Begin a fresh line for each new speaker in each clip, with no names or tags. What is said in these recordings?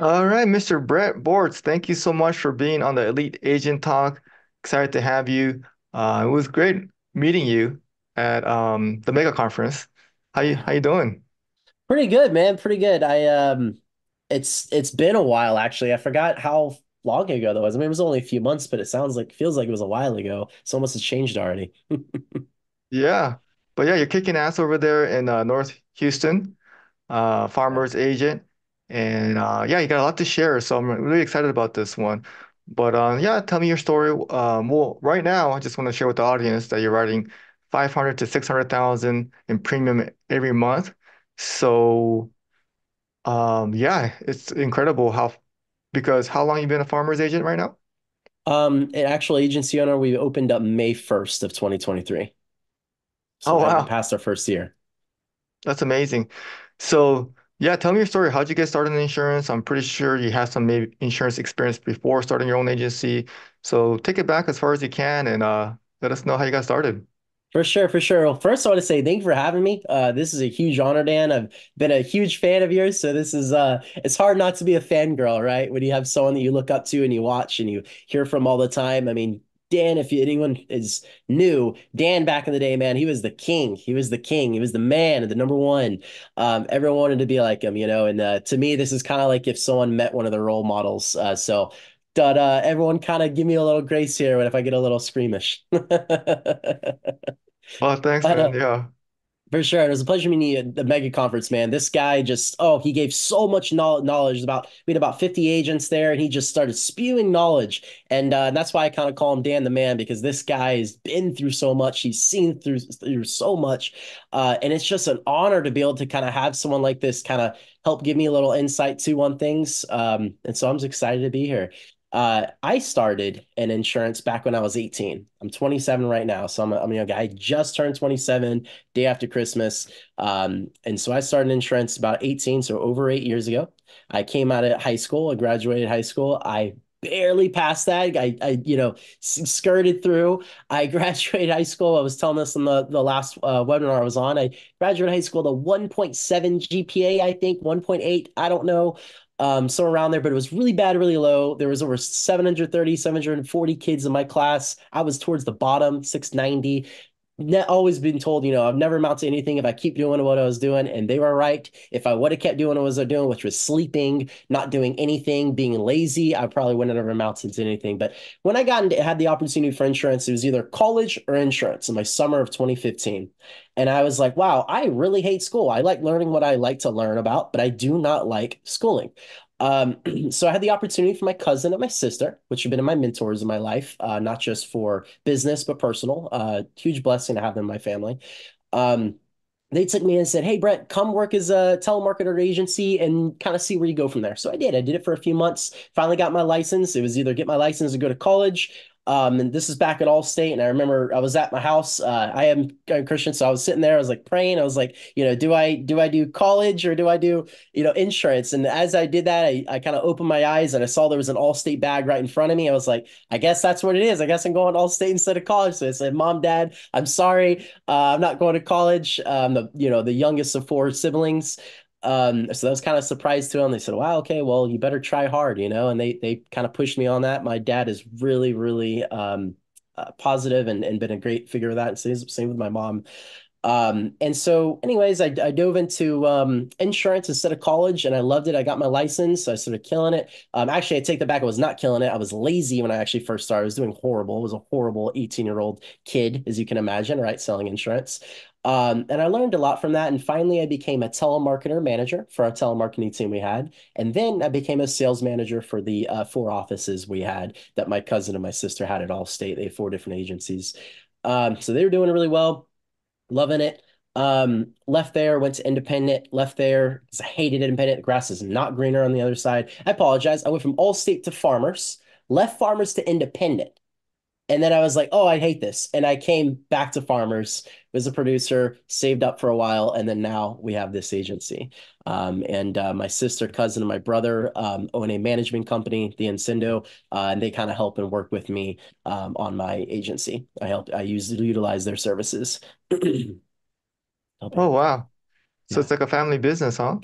All right, Mr. Brett Bortz, thank you so much for being on the Elite Agent Talk. Excited to have you. Uh, it was great meeting you at um, the mega conference. How you how you doing?
Pretty good, man. Pretty good. I um it's it's been a while actually. I forgot how long ago that was. I mean, it was only a few months, but it sounds like feels like it was a while ago. So almost has changed already.
Yeah, but yeah, you're kicking ass over there in uh, North Houston, uh, farmers agent, and uh, yeah, you got a lot to share. So I'm really excited about this one. But uh, yeah, tell me your story. Um, well, right now, I just want to share with the audience that you're writing 500 to 600,000 in premium every month. So um, yeah, it's incredible how because how long you been a farmers agent right now?
Um, an actual agency owner, we opened up May 1st of 2023. So
Oh wow,
passed our first year.
that's amazing. So yeah, tell me your story. How'd you get started in insurance? I'm pretty sure you had some maybe insurance experience before starting your own agency. So take it back as far as you can and uh, let us know how you got started.
For sure, for sure. Well, first, I want to say thank you for having me. Uh, this is a huge honor, Dan. I've been a huge fan of yours, so this is uh, it's hard not to be a fangirl, right? When you have someone that you look up to and you watch and you hear from all the time. I mean, Dan, if anyone is new, Dan back in the day, man, he was the king. He was the king. He was the man, the number one. Um, everyone wanted to be like him, you know. And uh, to me, this is kind of like if someone met one of the role models. Uh, so, but uh, everyone kind of give me a little grace here when if I get a little squeamish.
Oh, thanks,
But
man.
uh,
Yeah.
For sure. It was a pleasure meeting you at the mega conference, man. This guy just, oh, he gave so much knowledge about, we had about 50 agents there, and he just started spewing knowledge. And uh, that's why I kind of call him Dan the man, because this guy has been through so much. He's seen through, through so much. Uh, and it's just an honor to be able to kind of have someone like this kind of help give me a little insight too on things. Um, and so I'm excited to be here. Uh, I started in insurance back when I was 18. I'm 27 right now, so I'm a, I'm a young guy. I just turned 27 day after Christmas. Um, and so I started insurance about 18, so over eight years ago. I came out of high school, I graduated high school. I barely passed that. I, I you know, skirted through. I graduated high school. I was telling this in the, the last uh, webinar I was on. I graduated high school to 1.7 GPA, I think, 1.8. I don't know um, somewhere around there, but it was really bad, really low. There was over 730, 740 kids in my class. I was towards the bottom, 690 ne always been told, you know, I've never amounted to anything if I keep doing what I was doing. And they were right. If I would have kept doing what I was doing, which was sleeping, not doing anything, being lazy, I probably wouldn't have amounted to anything. But when I got into, had the opportunity for insurance, it was either college or insurance in my summer of 2015. And I was like, wow, I really hate school. I like learning what I like to learn about, but I do not like schooling. Um, so I had the opportunity for my cousin and my sister, which have been my mentors in my life, uh, not just for business, but personal. Uh, huge blessing to have them in my family. Um, they took me and said, Hey, Brett, come work as a telemarketer agency and kind of see where you go from there. So I did. I did it for a few months, finally got my license. It was either get my license or go to college. Um, and this is back at Allstate. And I remember I was at my house. Uh, I am a Christian, so I was sitting there. I was like praying. I was like, you know, do I do I do college or do I do you know insurance? And as I did that, I, I kind of opened my eyes and I saw there was an Allstate bag right in front of me. I was like, I guess that's what it is. I guess I'm going Allstate instead of college. So I said, Mom, Dad, I'm sorry, uh, I'm not going to college. Um, the you know the youngest of four siblings. Um, so that was kind of surprised to them. They said, "Wow, okay, well, you better try hard," you know, and they they kind of pushed me on that. My dad is really, really um, uh, positive and and been a great figure of that. And same, same with my mom. Um, and so, anyways, I, I dove into um, insurance instead of college, and I loved it. I got my license. So I started killing it. Um, actually, I take that back. I was not killing it. I was lazy when I actually first started. I was doing horrible. I was a horrible 18 year old kid, as you can imagine, right? Selling insurance. Um, and I learned a lot from that. And finally, I became a telemarketer manager for our telemarketing team we had. And then I became a sales manager for the uh, four offices we had that my cousin and my sister had at Allstate. They had four different agencies. Um, so they were doing really well loving it. Um, left there, went to independent, left there because I hated independent. The grass is not greener on the other side. I apologize. I went from Allstate to Farmers, left Farmers to independent. And then I was like, oh, I hate this. And I came back to Farmers, was a producer, saved up for a while, and then now we have this agency. Um, and uh, my sister, cousin, and my brother um, own a management company, the Encindo, uh, and they kind of help and work with me um, on my agency. I help, I use utilize their services.
Oh wow. So
Yeah.
it's like a family business, huh?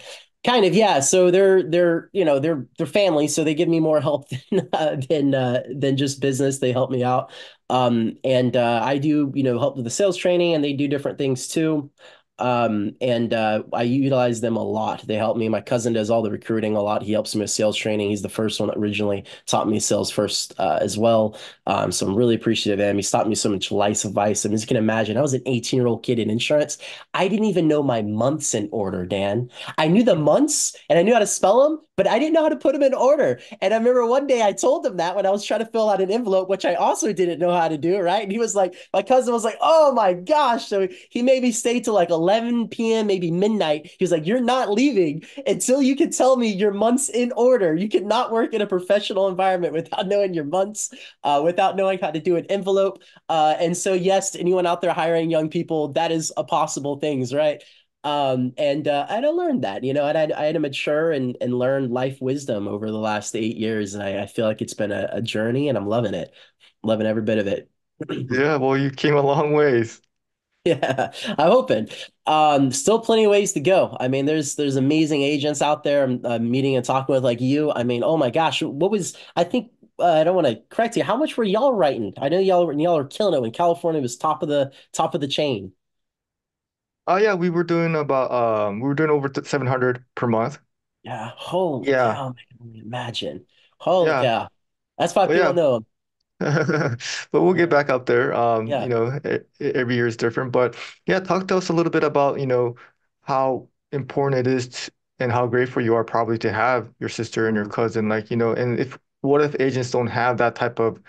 Kind of, yeah. So they're they're you know they're they're family, so they give me more help than uh, than uh, than just business. They help me out, um, and uh, I do you know help with the sales training, and they do different things too. Um, and uh, I utilize them a lot. They help me. My cousin does all the recruiting a lot. He helps me with sales training. He's the first one that originally taught me sales first uh, as well. Um, so I'm really appreciative of him. He's taught me so much life advice. And as you can imagine, I was an 18 year old kid in insurance. I didn't even know my months in order, Dan. I knew the months and I knew how to spell them, but I didn't know how to put them in order. And I remember one day I told him that when I was trying to fill out an envelope, which I also didn't know how to do, right? And he was like, my cousin was like, oh my gosh. So he made me stay till like 11 p.m., maybe midnight. He was like, you're not leaving until you can tell me your months in order. You cannot work in a professional environment without knowing your months, uh, without knowing how to do an envelope. Uh, and so, yes, anyone out there hiring young people, that is a possible things, right? Um, and uh, I had to learn that, you know, and I, I had to mature and, and learn life wisdom over the last eight years. And I, I feel like it's been a, a journey and I'm loving it, loving every bit of it.
Yeah, well, you came a long ways.
Yeah, I'm hoping. Um, still plenty of ways to go. I mean, there's there's amazing agents out there I'm, I'm meeting and talking with like you. I mean, oh my gosh, what was I think uh, I don't want to correct you. How much were y'all writing? I know y'all y'all are killing it when California was top of the top of the chain.
Oh yeah, we were doing about um we were doing over 700 per month.
Yeah, holy
Yeah.
cow, man. I can imagine. Holy
Yeah.
cow. That's why
But
people
yeah,
know him.
But we'll get back up there. Um, you
Yeah.
know, e- e- every year is different. But yeah, talk to us a little bit about, you know, how important it is t and how grateful you are probably to have your sister and your cousin. Like, you know, and if what if agents don't have that type of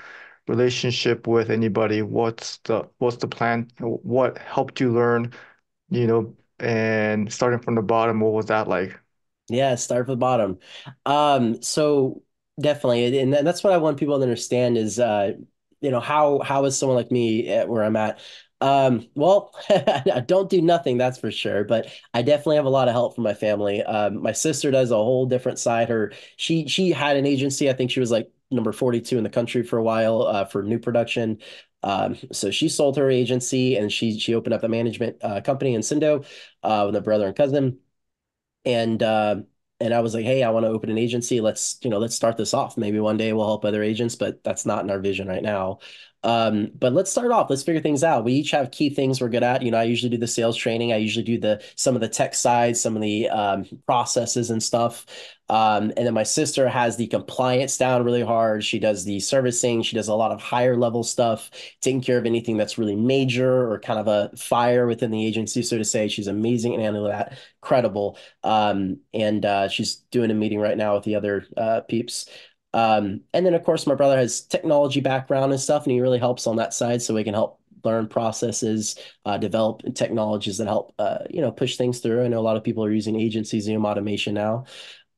relationship with anybody? What's the what's the plan? What helped you learn, you know, and starting from the bottom, what was that like?
Yeah, start from the bottom. Um, so definitely, and that's what I want people to understand is, uh, you know, how how is someone like me at where I'm at? Um, well, I don't do nothing, that's for sure, but I definitely have a lot of help from my family. Um, my sister does a whole different side. Her she she had an agency. I think she was like number 42 in the country for a while, uh, for new production. Um, so she sold her agency and she she opened up a management uh, company in Cindo uh, with a brother and cousin and uh, and I was like, hey, I want to open an agency. Let's you know, let's start this off. Maybe one day we'll help other agents, but that's not in our vision right now. Um, but let's start off. Let's figure things out. We each have key things we're good at. You know, I usually do the sales training. I usually do the some of the tech side, some of the um, processes and stuff. Um, and then my sister has the compliance down really hard. She does the servicing. She does a lot of higher level stuff, taking care of anything that's really major or kind of a fire within the agency, so to say. She's amazing and handling that, credible. Um, and uh, she's doing a meeting right now with the other uh, peeps. Um, and then of course my brother has technology background and stuff, and he really helps on that side, so we can help learn processes, uh, develop technologies that help uh, you know push things through. I know a lot of people are using AgencyZoom automation now.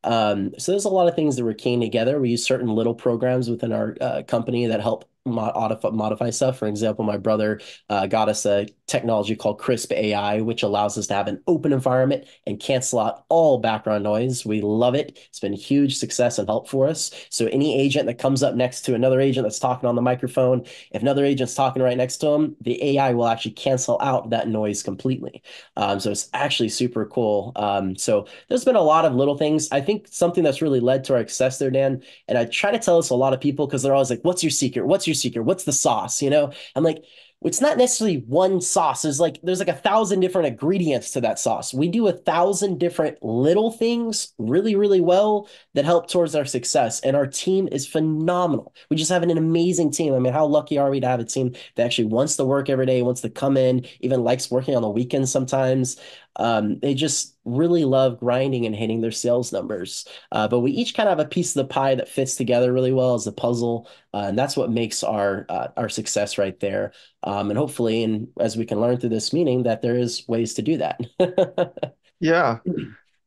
Um, so there's a lot of things that we're keying together. We use certain little programs within our uh, company that help modify, modify stuff. For example, my brother uh, got us a technology called Krisp AI, which allows us to have an open environment and cancel out all background noise. We love it. It's been a huge success and help for us. So any agent that comes up next to another agent that's talking on the microphone, if another agent's talking right next to them, the AI will actually cancel out that noise completely. Um, so it's actually super cool. Um, so there's been a lot of little things. I think something that's really led to our success there, Dan, and I try to tell this to a lot of people because they're always like, what's your secret? What's your secret? What's the sauce? You know, I'm like, it's not necessarily one sauce. There's like there's like a thousand different ingredients to that sauce. We do a thousand different little things really, really well that help towards our success. And our team is phenomenal. We just have an amazing team. I mean, how lucky are we to have a team that actually wants to work every day, wants to come in, even likes working on the weekends sometimes. Um, they just really love grinding and hitting their sales numbers. Uh, but we each kind of have a piece of the pie that fits together really well as a puzzle, uh, and that's what makes our uh, our success right there. Um, and hopefully, and as we can learn through this meeting, that there is ways to do that.
Yeah.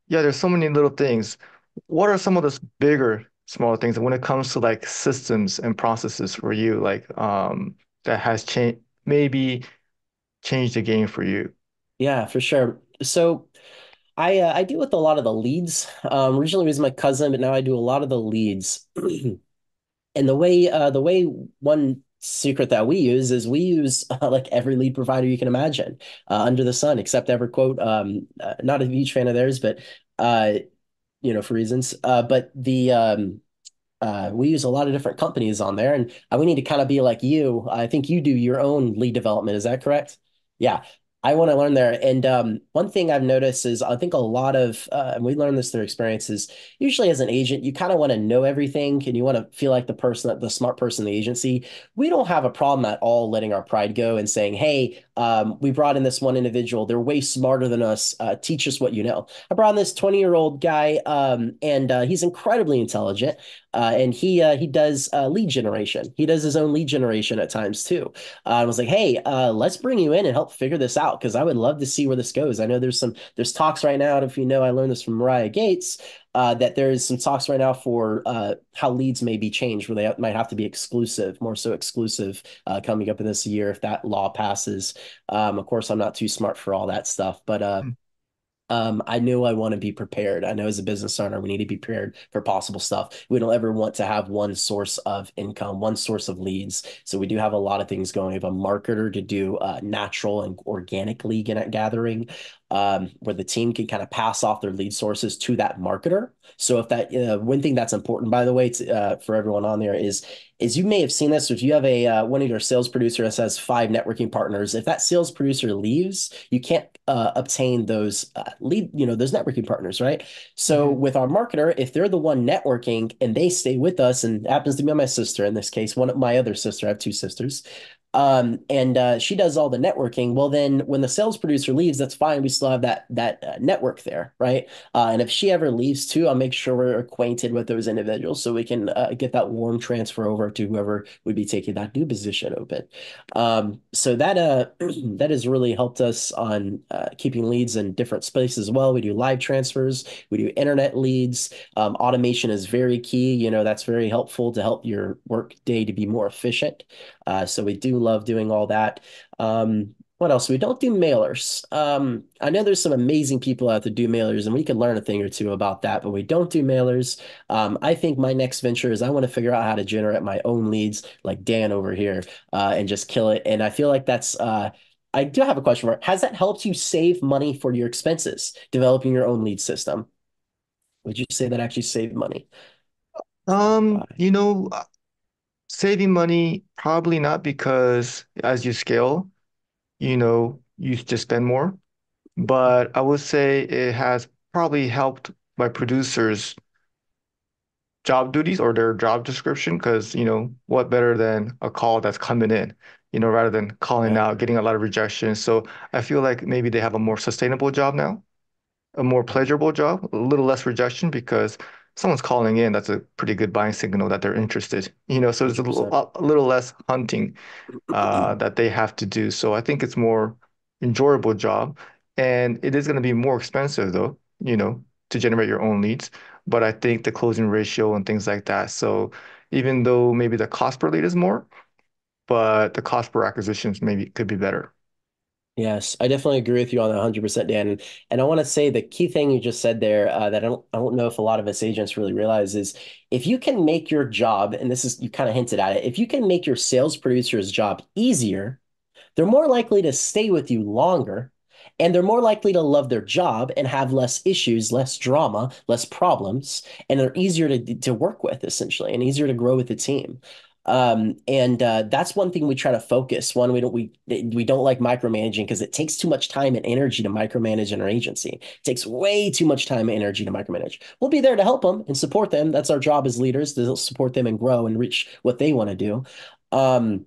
Yeah, there's so many little things. What are some of those bigger, smaller things when it comes to like systems and processes for you, like um that has changed maybe changed the game for you?
Yeah, for sure. So I uh, I deal with a lot of the leads. Um, originally was my cousin, but now I do a lot of the leads. And the way uh, the way one secret that we use is we use uh, like every lead provider you can imagine uh, under the sun, except EverQuote. Um, uh, not a huge fan of theirs, but uh, you know, for reasons. But the um, uh, we use a lot of different companies on there, and we need to kind of be like you. I think you do your own lead development. Is that correct? Yeah. I want to learn there. And um, one thing I've noticed is I think a lot of, uh, and we learn this through experiences, usually as an agent, you kind of want to know everything and you want to feel like the person, the smart person in the agency. We don't have a problem at all letting our pride go and saying, hey, um, we brought in this one individual. They're way smarter than us. Uh, teach us what you know. I brought in this 20 year old guy, um, and uh, he's incredibly intelligent. Uh, and he uh, he does uh, lead generation. He does his own lead generation at times too. Uh, I was like, hey, let's bring you in and help figure this out because I would love to see where this goes. I know there's some there's talks right now. If you know, I learned this from Mariah Gates. Uh, that there's some talks right now for uh, how leads may be changed, where they might have to be exclusive, more so exclusive, uh, coming up in this year if that law passes. Um, of course, I'm not too smart for all that stuff, but uh, um, I knew I want to be prepared. I know as a business owner, we need to be prepared for possible stuff. We don't ever want to have one source of income, one source of leads. So we do have a lot of things going. We have a marketer to do uh, natural and organic lead gathering um, where the team can kind of pass off their lead sources to that marketer. So if that uh, one thing that's important, by the way, to, uh, for everyone on there is is you may have seen this. If you have a uh, one of your sales producers has five networking partners, if that sales producer leaves, you can't uh, obtain those uh, lead, you know, those networking partners, right? So mm-hmm. with our marketer, if they're the one networking and they stay with us, and happens to be my sister in this case, one of my other sister, I have two sisters um, and uh, she does all the networking. Well, then when the sales producer leaves, that's fine. We still have that that uh, network there, right? Uh, and if she ever leaves too, I'll make sure we're acquainted with those individuals so we can uh, get that warm transfer over to whoever would be taking that new position open. Um, so that uh that has really helped us on uh, keeping leads in different spaces as well. We do live transfers, we do internet leads. Um, automation is very key. You know that's very helpful to help your work day to be more efficient. Uh, so we do love doing all that. Um, what else? We don't do mailers. Um, I know there's some amazing people out there do mailers, and we can learn a thing or two about that, but we don't do mailers. Um, I think my next venture is I want to figure out how to generate my own leads, like Dan over here, uh, and just kill it. And I feel like that's. Uh, I do have a question for. Has that helped you save money for your expenses developing your own lead system? Would you say that actually saved money?
Um, you know, saving money, probably not because as you scale, you know, you just spend more. But I would say it has probably helped my producers' job duties or their job description because, you know, what better than a call that's coming in, you know, rather than calling
Yeah.
out, getting a lot of rejection. So I feel like maybe they have a more sustainable job now a more pleasurable job, a little less rejection because someone's calling in, that's a pretty good buying signal that they're interested. You know, so there's a little, a little less hunting uh, that they have to do. So I think it's more enjoyable job, and it is going to be more expensive though, you know, to generate your own leads. But I think the closing ratio and things like that. So even though maybe the cost per lead is more, but the cost per acquisitions maybe could be better.
Yes, I definitely agree with you on that 100%, Dan. And, and I want to say the key thing you just said there uh, that I don't, I don't know if a lot of us agents really realize is if you can make your job, and this is, you kind of hinted at it, if you can make your sales producer's job easier, they're more likely to stay with you longer and they're more likely to love their job and have less issues, less drama, less problems, and they're easier to, to work with essentially and easier to grow with the team. Um, and uh, that's one thing we try to focus. One, we don't we we don't like micromanaging because it takes too much time and energy to micromanage in our agency. It takes way too much time and energy to micromanage. We'll be there to help them and support them. That's our job as leaders to support them and grow and reach what they want to do. Um,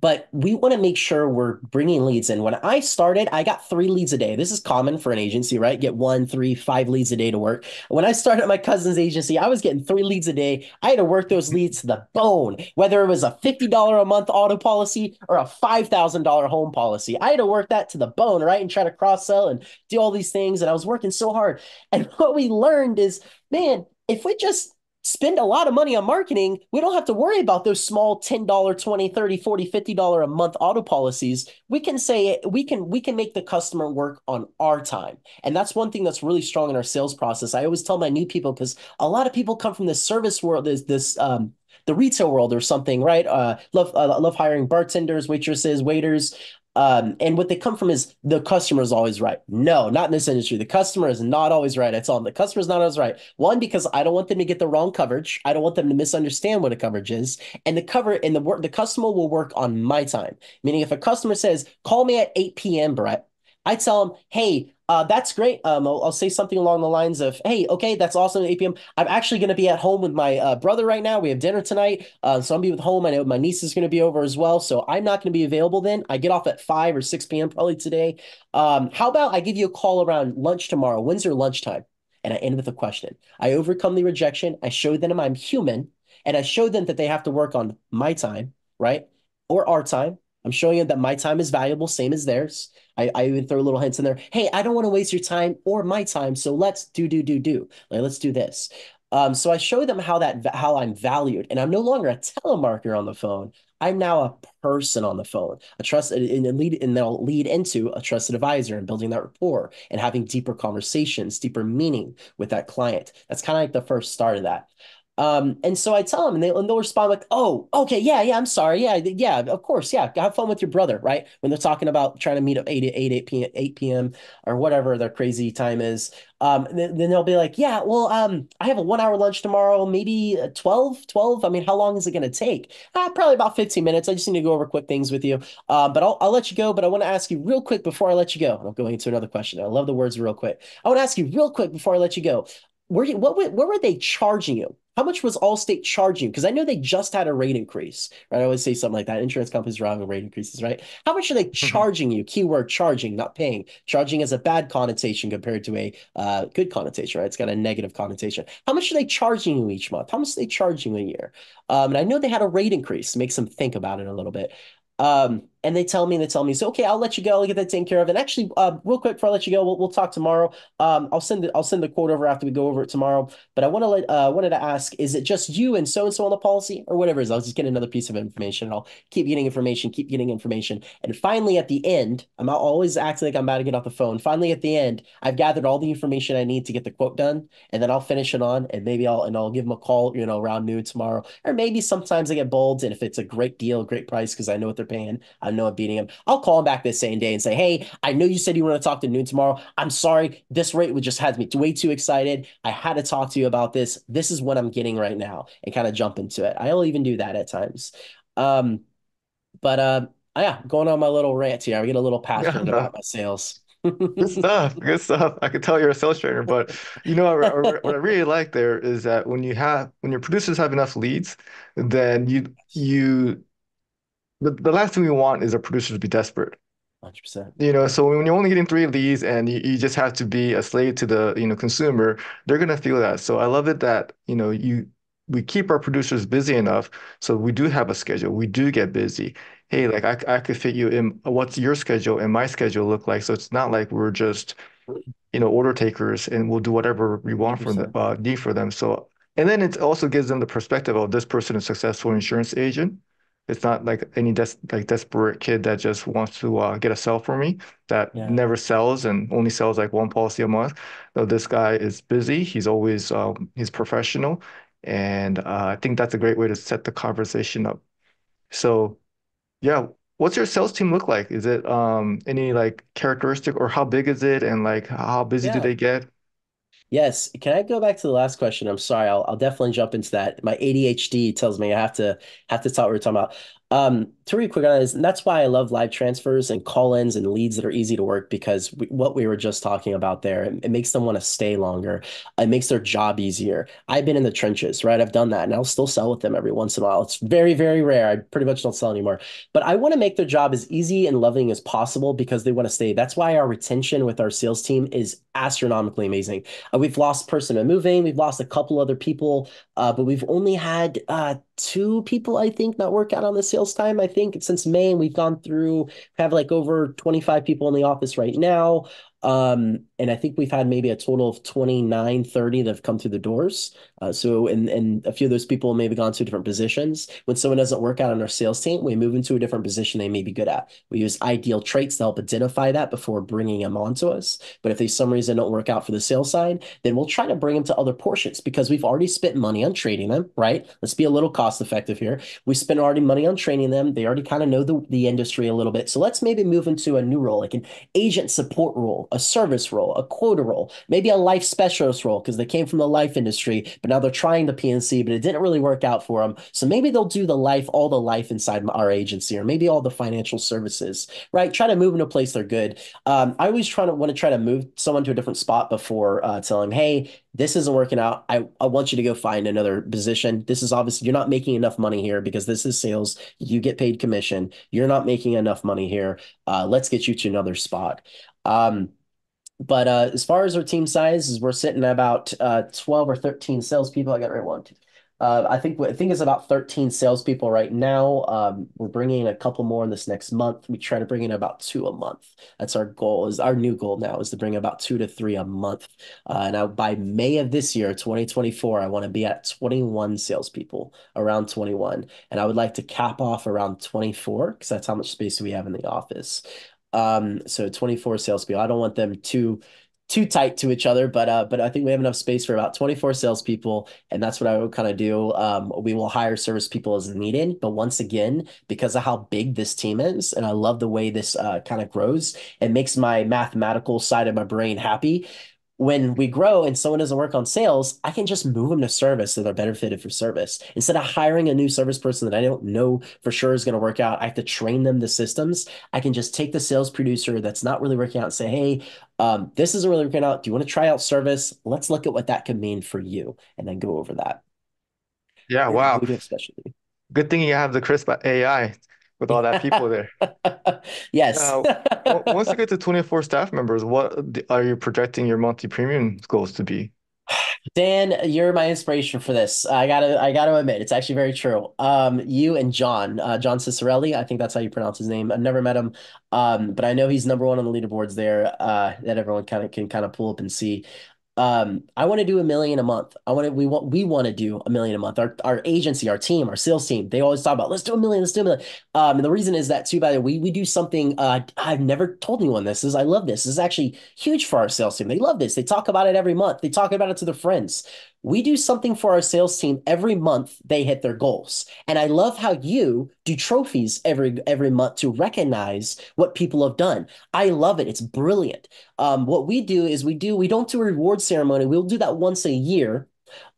but we want to make sure we're bringing leads in. When I started, I got three leads a day. This is common for an agency, right? Get one, three, five leads a day to work. When I started my cousin's agency, I was getting three leads a day. I had to work those leads to the bone, whether it was a $50 a month auto policy or a $5,000 home policy. I had to work that to the bone, right? And try to cross sell and do all these things. And I was working so hard. And what we learned is, man, if we just spend a lot of money on marketing, we don't have to worry about those small $10, $20, $30, $40, $50 a month auto policies. We can say we can we can make the customer work on our time. And that's one thing that's really strong in our sales process. I always tell my new people because a lot of people come from the service world, this this um the retail world or something, right? Uh, love uh, love hiring bartenders, waitresses, waiters. Um, and what they come from is the customer is always right. No, not in this industry. The customer is not always right. I tell them the customer is not always right. One, because I don't want them to get the wrong coverage. I don't want them to misunderstand what a coverage is. And the cover and the work, the customer will work on my time. Meaning, if a customer says, "Call me at 8 p.m., Brett," I tell them, "Hey, uh, that's great. Um, I'll, I'll, say something along the lines of, "Hey, okay, that's awesome." At 8 p.m. I'm actually going to be at home with my uh, brother right now. We have dinner tonight, uh, so I'm be with home. I know my niece is going to be over as well, so I'm not going to be available then. I get off at 5 or 6 p.m. probably today. Um, how about I give you a call around lunch tomorrow? When's your lunchtime? And I end with a question. I overcome the rejection. I show them I'm human, and I show them that they have to work on my time, right, or our time. I'm showing them that my time is valuable, same as theirs. I, I even throw little hints in there. Hey, I don't want to waste your time or my time, so let's do do do do. Like let's do this. Um, so I show them how that how I'm valued, and I'm no longer a telemarketer on the phone. I'm now a person on the phone, a trusted and lead, and they'll lead into a trusted advisor and building that rapport and having deeper conversations, deeper meaning with that client. That's kind of like the first start of that. Um, and so I tell them, and, they, and they'll respond like, "Oh, okay, yeah, yeah, I'm sorry, yeah, yeah, of course, yeah, have fun with your brother, right?" When they're talking about trying to meet up 8 8 8 p.m. 8 p.m. or whatever their crazy time is, um, then, then, they'll be like, "Yeah, well, um, I have a one hour lunch tomorrow, maybe 12, 12. I mean, how long is it going to take? Uh, probably about 15 minutes. I just need to go over quick things with you. Um, but I'll, I'll let you go. But I want to ask you real quick before I let you go. I'm going into another question. I love the words real quick. I want to ask you real quick before I let you go. Were you, what, what were they charging you? How much was Allstate charging? You? Because I know they just had a rate increase, right? I always say something like that. Insurance companies are having rate increases, right? How much are they mm-hmm. charging you? Keyword charging, not paying. Charging is a bad connotation compared to a uh, good connotation, right? It's got a negative connotation. How much are they charging you each month? How much are they charging you a year? Um, and I know they had a rate increase. Makes them think about it a little bit. Um, and they tell me, they tell me, so okay, I'll let you go. I'll get that taken care of. And actually, uh, real quick before I let you go, we'll, we'll talk tomorrow. Um, I'll send it, I'll send the quote over after we go over it tomorrow. But I want to let, uh, wanted to ask, is it just you and so and so on the policy, or whatever it is? I'll just get another piece of information. And I'll keep getting information, keep getting information, and finally at the end, I'm always acting like I'm about to get off the phone. Finally at the end, I've gathered all the information I need to get the quote done, and then I'll finish it on, and maybe I'll and I'll give them a call, you know, around noon tomorrow, or maybe sometimes I get bold, and if it's a great deal, great price, because I know what they're paying, I know I'm beating him, I'll call him back this same day and say, Hey, I know you said you want to talk to noon tomorrow. I'm sorry. This rate would just had me way too excited. I had to talk to you about this. This is what I'm getting right now and kind of jump into it. I'll even do that at times. Um, but uh, yeah, going on my little rant here. I get a little passionate about my sales.
good stuff. Good stuff. I could tell you're a sales trainer, but you know what, what I really like there is that when you have when your producers have enough leads, then you you the, the last thing we want is a producer to be desperate.
100%.
You know, so when you're only getting three leads and you, you just have to be a slave to the, you know, consumer, they're gonna feel that. So I love it that, you know, you we keep our producers busy enough so we do have a schedule. We do get busy. Hey, like I, I could fit you in what's your schedule and my schedule look like. So it's not like we're just, you know, order takers and we'll do whatever we want for them, uh, need for them. So and then it also gives them the perspective of this person is a successful insurance agent it's not like any des like desperate kid that just wants to uh, get a sell for me that yeah. never sells and only sells like one policy a month. So this guy is busy. He's always um, he's professional, and uh, I think that's a great way to set the conversation up. So, yeah, what's your sales team look like? Is it um any like characteristic or how big is it and like how busy yeah. do they get?
Yes. Can I go back to the last question? I'm sorry. I'll, I'll definitely jump into that. My ADHD tells me I have to have to talk what we're talking about. Um, to real quick on this, and that's why I love live transfers and call-ins and leads that are easy to work because we, what we were just talking about there, it, it makes them want to stay longer. It makes their job easier. I've been in the trenches, right? I've done that, and I'll still sell with them every once in a while. It's very, very rare. I pretty much don't sell anymore, but I want to make their job as easy and loving as possible because they want to stay. That's why our retention with our sales team is astronomically amazing. Uh, we've lost person to moving, we've lost a couple other people, uh, but we've only had uh, two people, I think, not work out on the sales time. I think since May, we've gone through, have like over 25 people in the office right now. Um, and I think we've had maybe a total of 29, 30 that have come through the doors. Uh, so, and, and a few of those people maybe gone to different positions. When someone doesn't work out on our sales team, we move into a different position they may be good at. We use ideal traits to help identify that before bringing them onto us. But if they some reason don't work out for the sales side, then we'll try to bring them to other portions because we've already spent money on training them, right? Let's be a little cost effective here. We spent already money on training them. They already kind of know the, the industry a little bit. So let's maybe move into a new role, like an agent support role, a service role, a quota role, maybe a life specialist role because they came from the life industry, but now they're trying the P&C, but it didn't really work out for them. So maybe they'll do the life, all the life inside our agency, or maybe all the financial services, right? Try to move into a place they're good. Um, I always try to want to try to move someone to a different spot before uh, telling them, hey, this isn't working out. I, I want you to go find another position. This is obviously, you're not making enough money here because this is sales. You get paid commission. You're not making enough money here. Uh, let's get you to another spot. Um, but uh, as far as our team size, is we're sitting at about uh, 12 or 13 salespeople. I got right one. Uh, I think I think it's about 13 salespeople right now. Um, we're bringing in a couple more in this next month. We try to bring in about two a month. That's our goal. Is our new goal now is to bring about two to three a month. Uh, now by May of this year, 2024, I want to be at 21 salespeople, around 21, and I would like to cap off around 24 because that's how much space we have in the office. Um, so 24 salespeople. I don't want them too too tight to each other, but uh, but I think we have enough space for about 24 salespeople, and that's what I would kind of do. Um, we will hire service people as needed, but once again, because of how big this team is, and I love the way this uh, kind of grows, it makes my mathematical side of my brain happy when we grow and someone doesn't work on sales, I can just move them to service so they're better fitted for service. Instead of hiring a new service person that I don't know for sure is going to work out, I have to train them the systems. I can just take the sales producer that's not really working out and say, hey, um, this isn't really working out. Do you want to try out service? Let's look at what that could mean for you and then go over that.
Yeah,
Yeah,
wow.
especially.
Good thing you have the Krisp AI with all that people there.
Yes.
Uh, once you get to 24 staff members, what are you projecting your monthly premium goals to be?
Dan, you're my inspiration for this. I gotta, I gotta admit, it's actually very true. Um, you and John, uh, John Cicerelli, I think that's how you pronounce his name. I've never met him, um, but I know he's number one on the leaderboards there. Uh, that everyone kind of can kind of pull up and see. Um, I want to do a million a month. I want to, we want, we want to do a million a month. Our, our agency, our team, our sales team, they always talk about, let's do a million, let's do a million. Um, and the reason is that too, by the way, we, we do something, uh, I've never told anyone this is I love this. This is actually huge for our sales team. They love this. They talk about it every month. They talk about it to their friends. We do something for our sales team every month they hit their goals. And I love how you do trophies every every month to recognize what people have done. I love it. It's brilliant. Um, what we do is we do we don't do a reward ceremony. We'll do that once a year.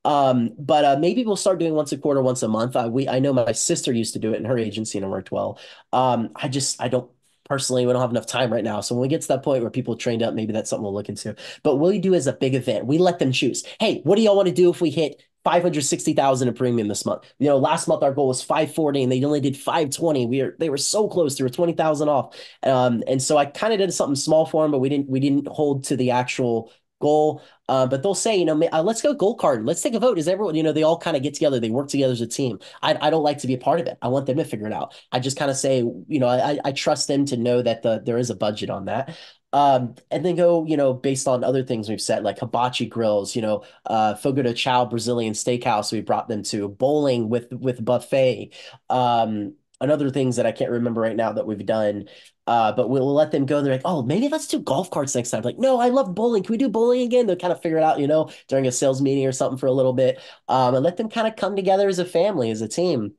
Um, but uh, maybe we'll start doing once a quarter, once a month. Uh, we I know my sister used to do it in her agency and it worked well. Um, I just I don't personally we don't have enough time right now. So when we get to that point where people are trained up, maybe that's something we'll look into. But what we do is a big event. We let them choose. Hey, what do y'all want to do if we hit 560,000 in premium this month. You know, last month our goal was 540 and they only did 520. We were they were so close. They were 20,000 off. Um, and so I kind of did something small for them, but we didn't we didn't hold to the actual goal. Uh, but they'll say, you know, uh, let's go gold card. Let's take a vote. Is everyone, you know, they all kind of get together. They work together as a team. I, I don't like to be a part of it. I want them to figure it out. I just kind of say, you know, I, I trust them to know that the there is a budget on that. Um, and then go, you know, based on other things we've said, like hibachi grills, you know, uh, Fogo de Chao Brazilian steakhouse, we brought them to bowling with with buffet. Um, and other things that I can't remember right now that we've done. Uh, but we'll let them go. And they're like, oh, maybe let's do golf carts next time. Like, no, I love bowling. Can we do bowling again? They'll kind of figure it out, you know, during a sales meeting or something for a little bit. Um, and let them kind of come together as a family, as a team.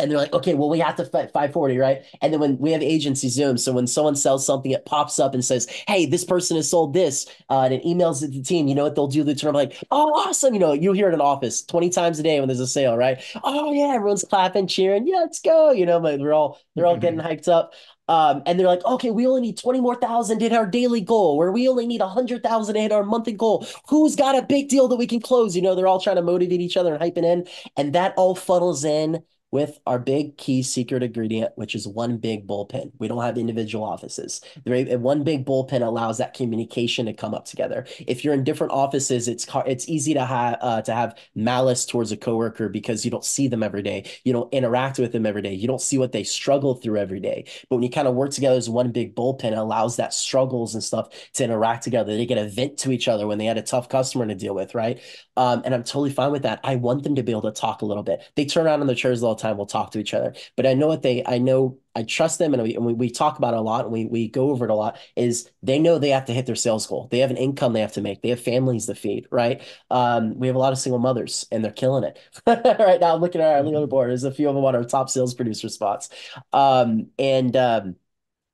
And they're like, okay, well, we have to fight 540, right? And then when we have AgencyZoom, so when someone sells something, it pops up and says, hey, this person has sold this, uh, and it emails it to the team. You know what they'll do? The term like, oh, awesome. You know, you hear it in office 20 times a day when there's a sale, right? Oh, yeah, everyone's clapping, cheering. Yeah, let's go. You know, but they're all they're all getting hyped up. Um, and they're like, okay, we only need 20 more thousand in our daily goal, where we only need a hundred thousand in our monthly goal. Who's got a big deal that we can close? You know, they're all trying to motivate each other and hyping in, and that all funnels in with our big key secret ingredient, which is one big bullpen. We don't have individual offices. One big bullpen allows that communication to come up together. If you're in different offices, it's it's easy to have uh, to have malice towards a coworker because you don't see them every day. You don't interact with them every day. You don't see what they struggle through every day. But when you kind of work together as one big bullpen, it allows that struggles and stuff to interact together. They get a vent to each other when they had a tough customer to deal with, right? Um, and I'm totally fine with that. I want them to be able to talk a little bit. They turn around in their chairs all the time. We'll talk to each other. But I know what they, I know I trust them and we, and we, we talk about a lot and we, we go over it a lot is they know they have to hit their sales goal. They have an income they have to make. They have families to feed, right? Um, we have a lot of single mothers and they're killing it right now. I'm looking at our leaderboard. There's a few of them on our top sales producer spots. Um, and, um,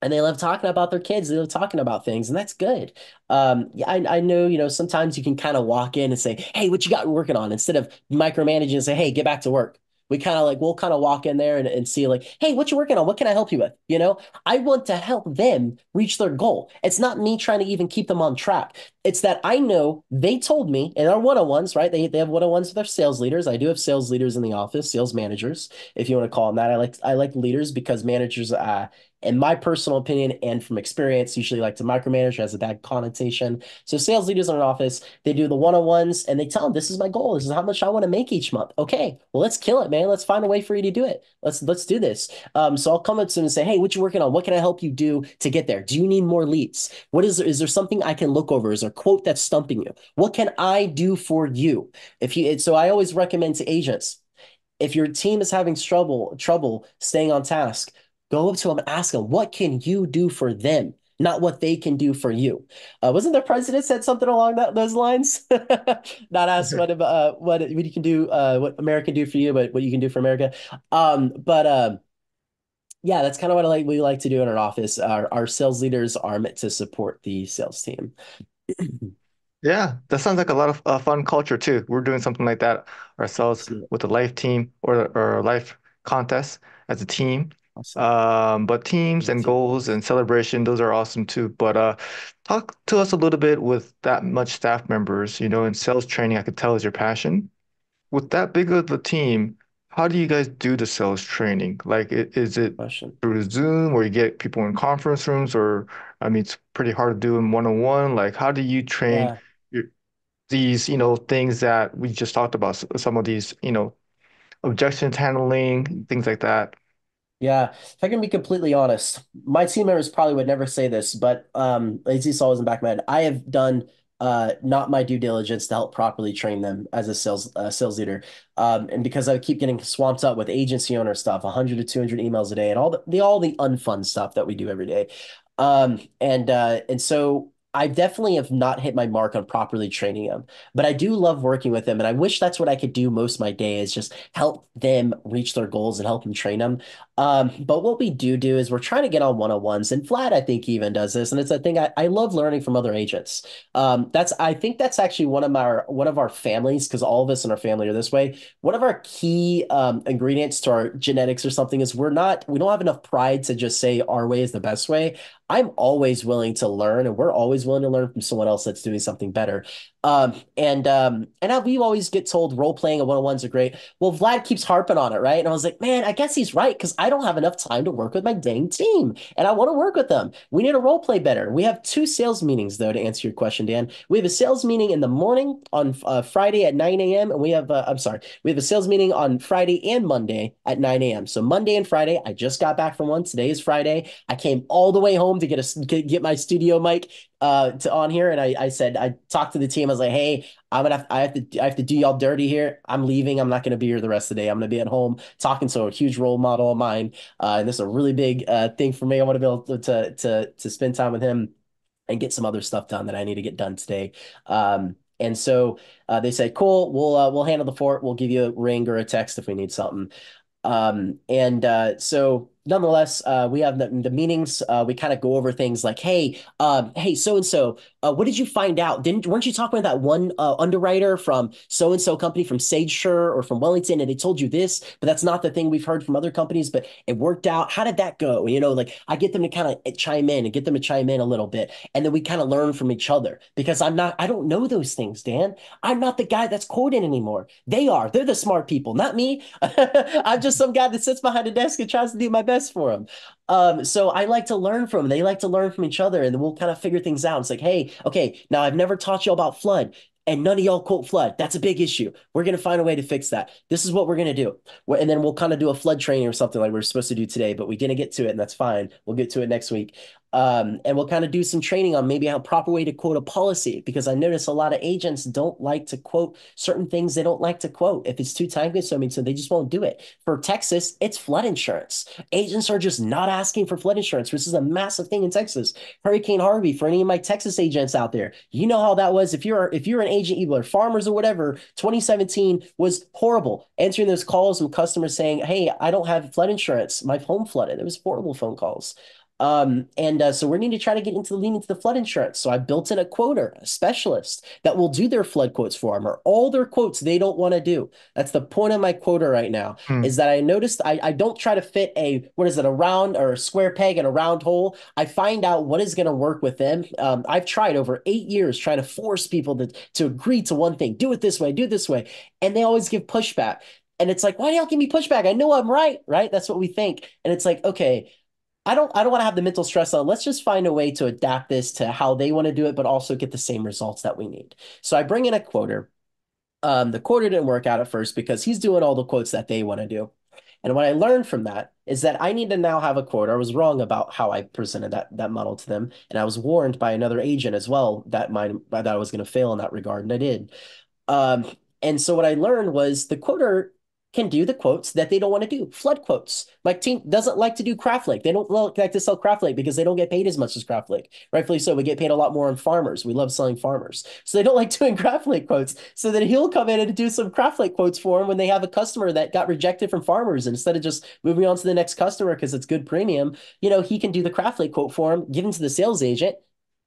and they love talking about their kids. They love talking about things, and that's good. Um, yeah, I, I know, you know, sometimes you can kind of walk in and say, "Hey, what you got working on?" instead of micromanaging and say, "Hey, get back to work." We kind of like we'll kind of walk in there and, and see like, hey, what you working on? What can I help you with? You know, I want to help them reach their goal. It's not me trying to even keep them on track. It's that I know they told me in our one-on-ones, right? They, they have one-on-ones with their sales leaders. I do have sales leaders in the office, sales managers, if you want to call them that. I like I like leaders because managers uh in my personal opinion and from experience, usually like to micromanage has a bad connotation. So sales leaders in an office, they do the one-on-ones and they tell them, this is my goal. This is how much I want to make each month. Okay, well, let's kill it, man. Let's find a way for you to do it. Let's let's do this. Um, so I'll come up to them and say, hey, what you working on? What can I help you do to get there? Do you need more leads? What is? Is there something I can look over? Is there a quote that's stumping you? What can I do for you? If you so I always recommend to agents, if your team is having trouble trouble staying on task, Go up to them and ask them, what can you do for them? Not what they can do for you. Uh, wasn't the president said something along that those lines? Not ask what uh, what what you can do, uh, what America can do for you, but what you can do for America. Um, but uh, yeah, that's kind of what I like. We like to do in our office. Our our sales leaders are meant to support the sales team.
Yeah, that sounds like a lot of uh, fun culture too. We're doing something like that ourselves with the life team or or life contest as a team.
Awesome.
Um, but teams and goals and celebration, those are awesome too. But uh, talk to us a little bit with that much staff members, you know, in sales training, I could tell is your passion. With that big of a team, how do you guys do the sales training? Like, is it
Question.
through Zoom or you get people in conference rooms or, I mean, it's pretty hard to do in one-on-one. Like, how do you train
Yeah.
your, these, you know, things that we just talked about, some of these, you know, objections handling, things like that.
Yeah, if I can be completely honest, my team members probably would never say this, but um, it's always in the back of my head. I have done uh, not my due diligence to help properly train them as a sales uh, sales leader. Um, and because I keep getting swamped up with agency owner stuff, 100 to 200 emails a day, and all the, the all the unfun stuff that we do every day. Um, and uh, and so I definitely have not hit my mark on properly training them, but I do love working with them, and I wish that's what I could do most of my day is just help them reach their goals and help them train them. Um, but what we do do is we're trying to get on one-on-ones, and Vlad, I think, even does this, and it's a thing I, I love learning from other agents. Um, that's I think that's actually one of our one of our families, because all of us in our family are this way. One of our key um, ingredients to our genetics or something is we're not we don't have enough pride to just say our way is the best way. I'm always willing to learn, and we're always willing to learn from someone else that's doing something better. Um, and um, and I, we always get told role playing and one-on-ones are great. Well, Vlad keeps harping on it, right? And I was like, man, I guess he's right because I don't have enough time to work with my dang team, and I want to work with them. We need to role play better. We have two sales meetings though, to answer your question, Dan. We have a sales meeting in the morning on uh, Friday at 9 a.m. and we have uh, I'm sorry, we have a sales meeting on Friday and Monday at 9 a.m. So Monday and Friday, I just got back from one. Today is Friday. I came all the way home to get a get my studio mic uh to on here and I I said I talked to the team. I was like hey I'm gonna have, I have to I have to do y'all dirty here. I'm leaving. I'm not gonna be here the rest of the day. I'm gonna be at home talking to a huge role model of mine uh and this is a really big uh thing for me. I want to be able to to to, to spend time with him and get some other stuff done that I need to get done today. Um and so uh, they said cool we'll uh, we'll handle the fort. We'll give you a ring or a text if we need something. Um and uh so nonetheless, uh, we have the, the meetings. Uh, we kind of go over things like, hey, um, hey, so and so, what did you find out? Didn't weren't you talking about that one uh, underwriter from so and so company from SageSure or from Wellington, and they told you this, but that's not the thing we've heard from other companies, but it worked out. How did that go? You know, like I get them to kind of chime in and get them to chime in a little bit, and then we kind of learn from each other because I'm not, I don't know those things, Dan. I'm not the guy that's quoting anymore. They are. They're the smart people, not me. I'm just some guy that sits behind a desk and tries to do my best for them. Um, so I like to learn from them. They like to learn from each other, and we'll kind of figure things out. It's like, hey, okay, now I've never taught y'all about flood and none of y'all quote flood. That's a big issue. We're going to find a way to fix that. This is what we're going to do. And then we'll kind of do a flood training or something like we are supposed to do today, but we didn't get to it, and that's fine. We'll get to it next week. Um, and we'll kind of do some training on maybe how proper way to quote a policy because I notice a lot of agents don't like to quote certain things they don't like to quote if it's too time consuming, so they just won't do it. For Texas, it's flood insurance. Agents are just not asking for flood insurance, which is a massive thing in Texas. Hurricane Harvey, for any of my Texas agents out there, you know how that was. If you're if you're an agent, either farmers or whatever, 2017 was horrible. Answering those calls from customers saying, "Hey, I don't have flood insurance. My home flooded." It was horrible phone calls. Um, and uh, so we're need to try to get into the lean into the flood insurance. So I built in a quoter, a specialist that will do their flood quotes for them or all their quotes they don't want to do. That's the point of my quota right now hmm. is that I noticed I, I don't try to fit a, what is it, a round or a square peg in a round hole. I find out what is going to work with them. Um, I've tried over eight years trying to force people to, to agree to one thing, do it this way, do it this way. And they always give pushback. And it's like, why do y'all give me pushback? I know I'm right, right? That's what we think. And it's like, okay, I don't I don't want to have the mental stress on. Let's just find a way to adapt this to how they want to do it, but also get the same results that we need. So I bring in a quoter. Um, the quoter didn't work out at first because he's doing all the quotes that they want to do. And what I learned from that is that I need to now have a quote. I was wrong about how I presented that that model to them, and I was warned by another agent as well that my that I was going to fail in that regard, and I did. Um, and so what I learned was the quoter can do the quotes that they don't want to do. Flood quotes. My team doesn't like to do Kraft Lake. They don't like to sell Kraft Lake because they don't get paid as much as Kraft Lake. Rightfully so. We get paid a lot more on farmers. We love selling farmers. So they don't like doing Kraft Lake quotes. So then he'll come in and do some Kraft Lake quotes for them when they have a customer that got rejected from farmers. And instead of just moving on to the next customer because it's good premium, you know, he can do the Kraft Lake quote for him, give him to the sales agent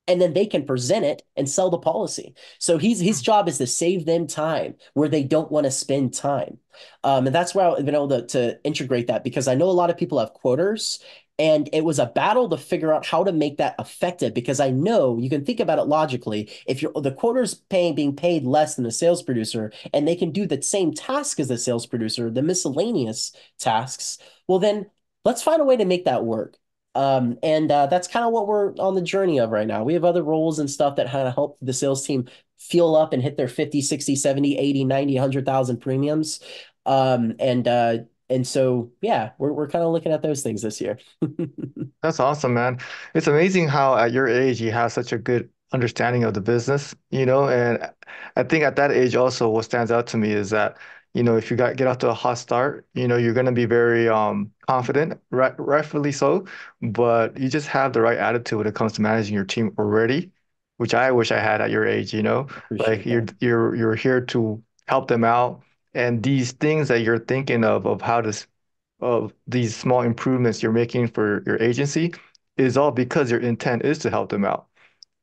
and then they can present it and sell the policy. So he's his hmm. job is to save them time where they don't want to spend time. Um, and that's where I've been able to, to integrate that because I know a lot of people have quoters and it was a battle to figure out how to make that effective because I know you can think about it logically. If you're the quoter's paying being paid less than the sales producer and they can do the same task as the sales producer, the miscellaneous tasks, well then let's find a way to make that work. Um, and uh, that's kind of what we're on the journey of right now. We have other roles and stuff that kind of help the sales team fuel up and hit their 50, 60, 70, 80, 90, 100,000 premiums. Um, and uh, and so yeah, we're we're kind of looking at those things this year.
That's awesome, man. It's amazing how at your age you have such a good understanding of the business, you know, and I think at that age also what stands out to me is that you know, if you got get off to a hot start, you know, you're gonna be very um confident, right, rightfully so, but you just have the right attitude when it comes to managing your team already, which I wish I had at your age, you know. Like you're you're you're here to help them out. And these things that you're thinking of of how to of these small improvements you're making for your agency is all because your intent is to help them out.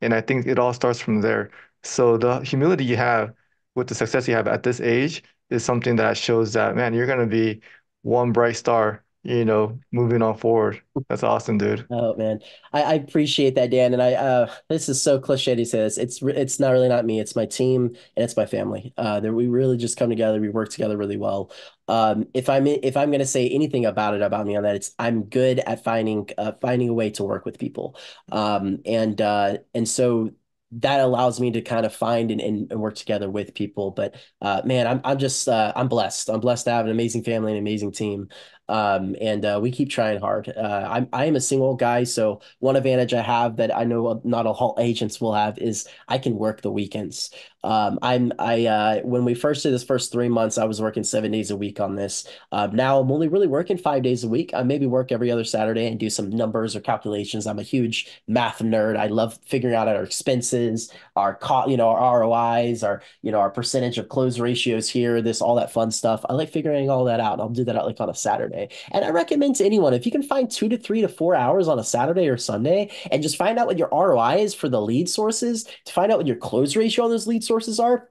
And I think it all starts from there. So the humility you have with the success you have at this age is something that shows that, man, you're going to be one bright star, you know, moving on forward. That's awesome, dude.
Oh man, I, I appreciate that, Dan. And I, uh, this is so cliche to say this. It's it's not really not me. It's my team and it's my family. Uh, that we really just come together. We work together really well. Um, if I'm if I'm gonna say anything about it about me on that, it's I'm good at finding uh, finding a way to work with people. Um, and uh, and so that allows me to kind of find and, and, work together with people. But uh, man, I'm I'm just uh, I'm blessed. I'm blessed to have an amazing family, an amazing team. Um, and uh, we keep trying hard. Uh, I'm I am a single guy, so one advantage I have that I know not all agents will have is I can work the weekends. Um, I'm I uh, when we first did this first three months, I was working seven days a week on this. Uh, now I'm only really working five days a week. I maybe work every other Saturday and do some numbers or calculations. I'm a huge math nerd. I love figuring out our expenses, our co- you know our ROIs, our you know our percentage of close ratios here, this all that fun stuff. I like figuring all that out. I'll do that like on a Saturday. Saturday. And I recommend to anyone if you can find two to three to four hours on a Saturday or Sunday and just find out what your ROI is for the lead sources, to find out what your close ratio on those lead sources are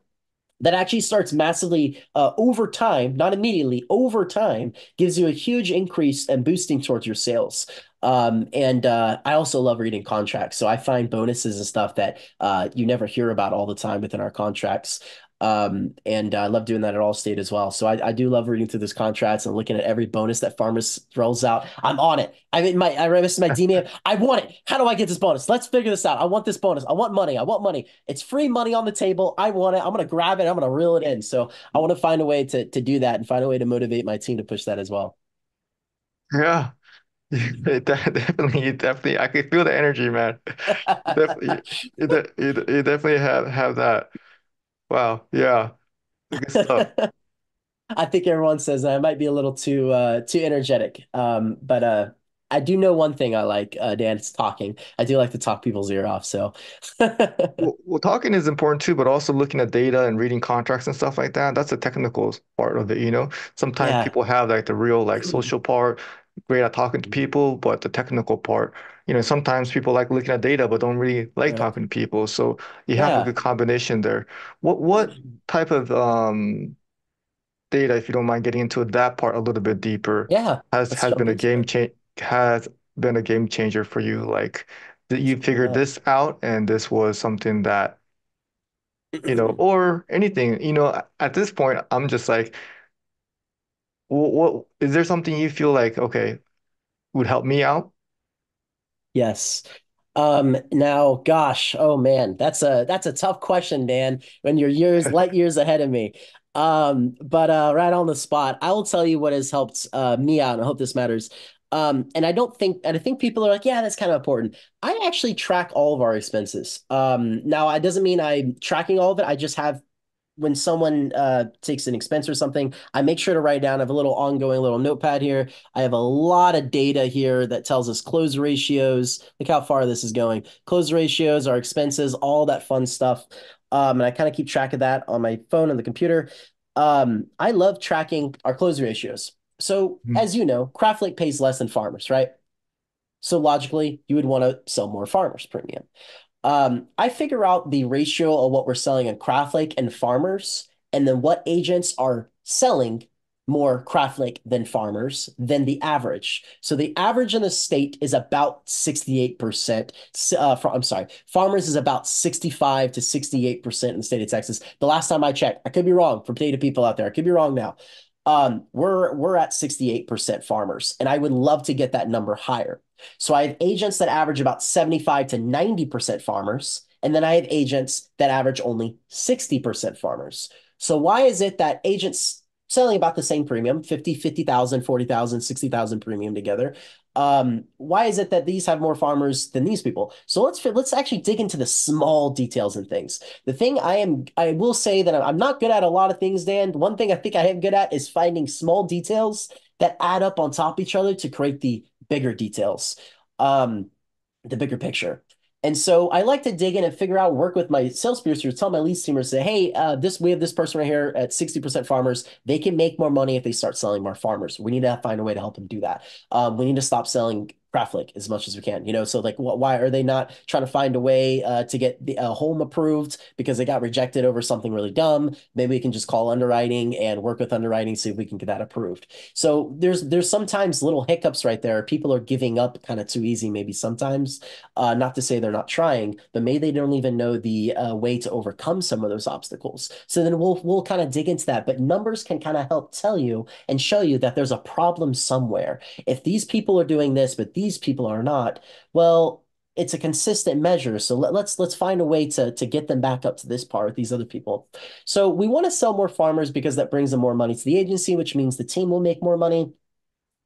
that actually starts massively uh, over time, not immediately, over time, gives you a huge increase and boosting towards your sales. Um, and uh, I also love reading contracts. So I find bonuses and stuff that uh, you never hear about all the time within our contracts. Um, and I love doing that at Allstate as well. So I, I do love reading through those contracts and looking at every bonus that Farmers throws out. I'm on it. I'm in my I remember my DMA. I want it. How do I get this bonus? Let's figure this out. I want this bonus. I want money. I want money. It's free money on the table. I want it. I'm gonna grab it. I'm gonna reel it in. So I want to find a way to to do that and find a way to motivate my team to push that as well.
Yeah. definitely, definitely, I can feel the energy, man. Definitely, you, you, you definitely have have that. Wow. Yeah. Good stuff.
I think everyone says I might be a little too uh too energetic. Um, but uh I do know one thing I like, uh, Dan, it's talking. I do like to talk people's ear off. So
Well, well, talking is important too, but also looking at data and reading contracts and stuff like that. That's the technical part of it, you know. Sometimes
yeah.
people have like the real like social part, great at talking to people, but the technical part, you know, sometimes people like looking at data but don't really like
Yeah.
talking to people. So you have a good combination there. What what type of um data, if you don't mind getting into that part a little bit deeper,
Yeah.
has has been a game change has been a game changer for you? Like that you figured
Yeah.
this out and this was something that, you know, or anything, you know, at this point, I'm just like, what, what is there something you feel like, okay, would help me out?
Yes. Um, now, gosh, oh man, that's a that's a tough question, Dan, when you're years, light years ahead of me. Um, but uh right on the spot, I will tell you what has helped uh me out, and I hope this matters. Um, and I don't think, and I think people are like, yeah, that's kind of important. I actually track all of our expenses. Um, now it doesn't mean I'm tracking all of it. I just have when someone uh, takes an expense or something, I make sure to write down. I have a little ongoing little notepad here. I have a lot of data here that tells us close ratios. Look how far this is going. Close ratios, our expenses, all that fun stuff. Um, and I kind of keep track of that on my phone and the computer. Um, I love tracking our close ratios. So,
Mhm.
as you know, Kraft pays less than farmers, right? So logically, you would want to sell more farmers premium. Um, I figure out the ratio of what we're selling in Kraft Lake and farmers, and then what agents are selling more Kraft Lake than farmers than the average. So the average in the state is about 68%. Uh, for, I'm sorry, farmers is about 65 to 68% in the state of Texas. The last time I checked, I could be wrong for data people out there. I could be wrong now. Um, we're we're at 68% farmers, and I would love to get that number higher. So I have agents that average about 75 to 90% farmers, and then I have agents that average only 60% farmers. So why is it that agents selling about the same premium, 50, 50,000, 40,000, 60,000 premium together? Um, why is it that these have more farmers than these people? So let's let's actually dig into the small details and things. The thing I am I will say that I'm not good at a lot of things, Dan. One thing I think I am good at is finding small details that add up on top of each other to create the bigger details, um, the bigger picture. And so I like to dig in and figure out, work with my sales producers, tell my leads teamers, say, hey, uh, this we have this person right here at 60% farmers. They can make more money if they start selling more farmers. We need to find a way to help them do that. Um, we need to stop selling Lake as much as we can, you know. So like, wh why are they not trying to find a way uh, to get the uh, home approved because they got rejected over something really dumb? Maybe we can just call underwriting and work with underwriting, see if we can get that approved. So there's there's sometimes little hiccups right there. People are giving up kind of too easy, maybe sometimes. Uh, not to say they're not trying, but maybe they don't even know the uh, way to overcome some of those obstacles. So then we'll we'll kind of dig into that. But numbers can kind of help tell you and show you that there's a problem somewhere. If these people are doing this, but these people are not, well, it's a consistent measure. So let, let's let's find a way to to get them back up to this par with these other people. So we want to sell more farmers because that brings them more money to the agency, which means the team will make more money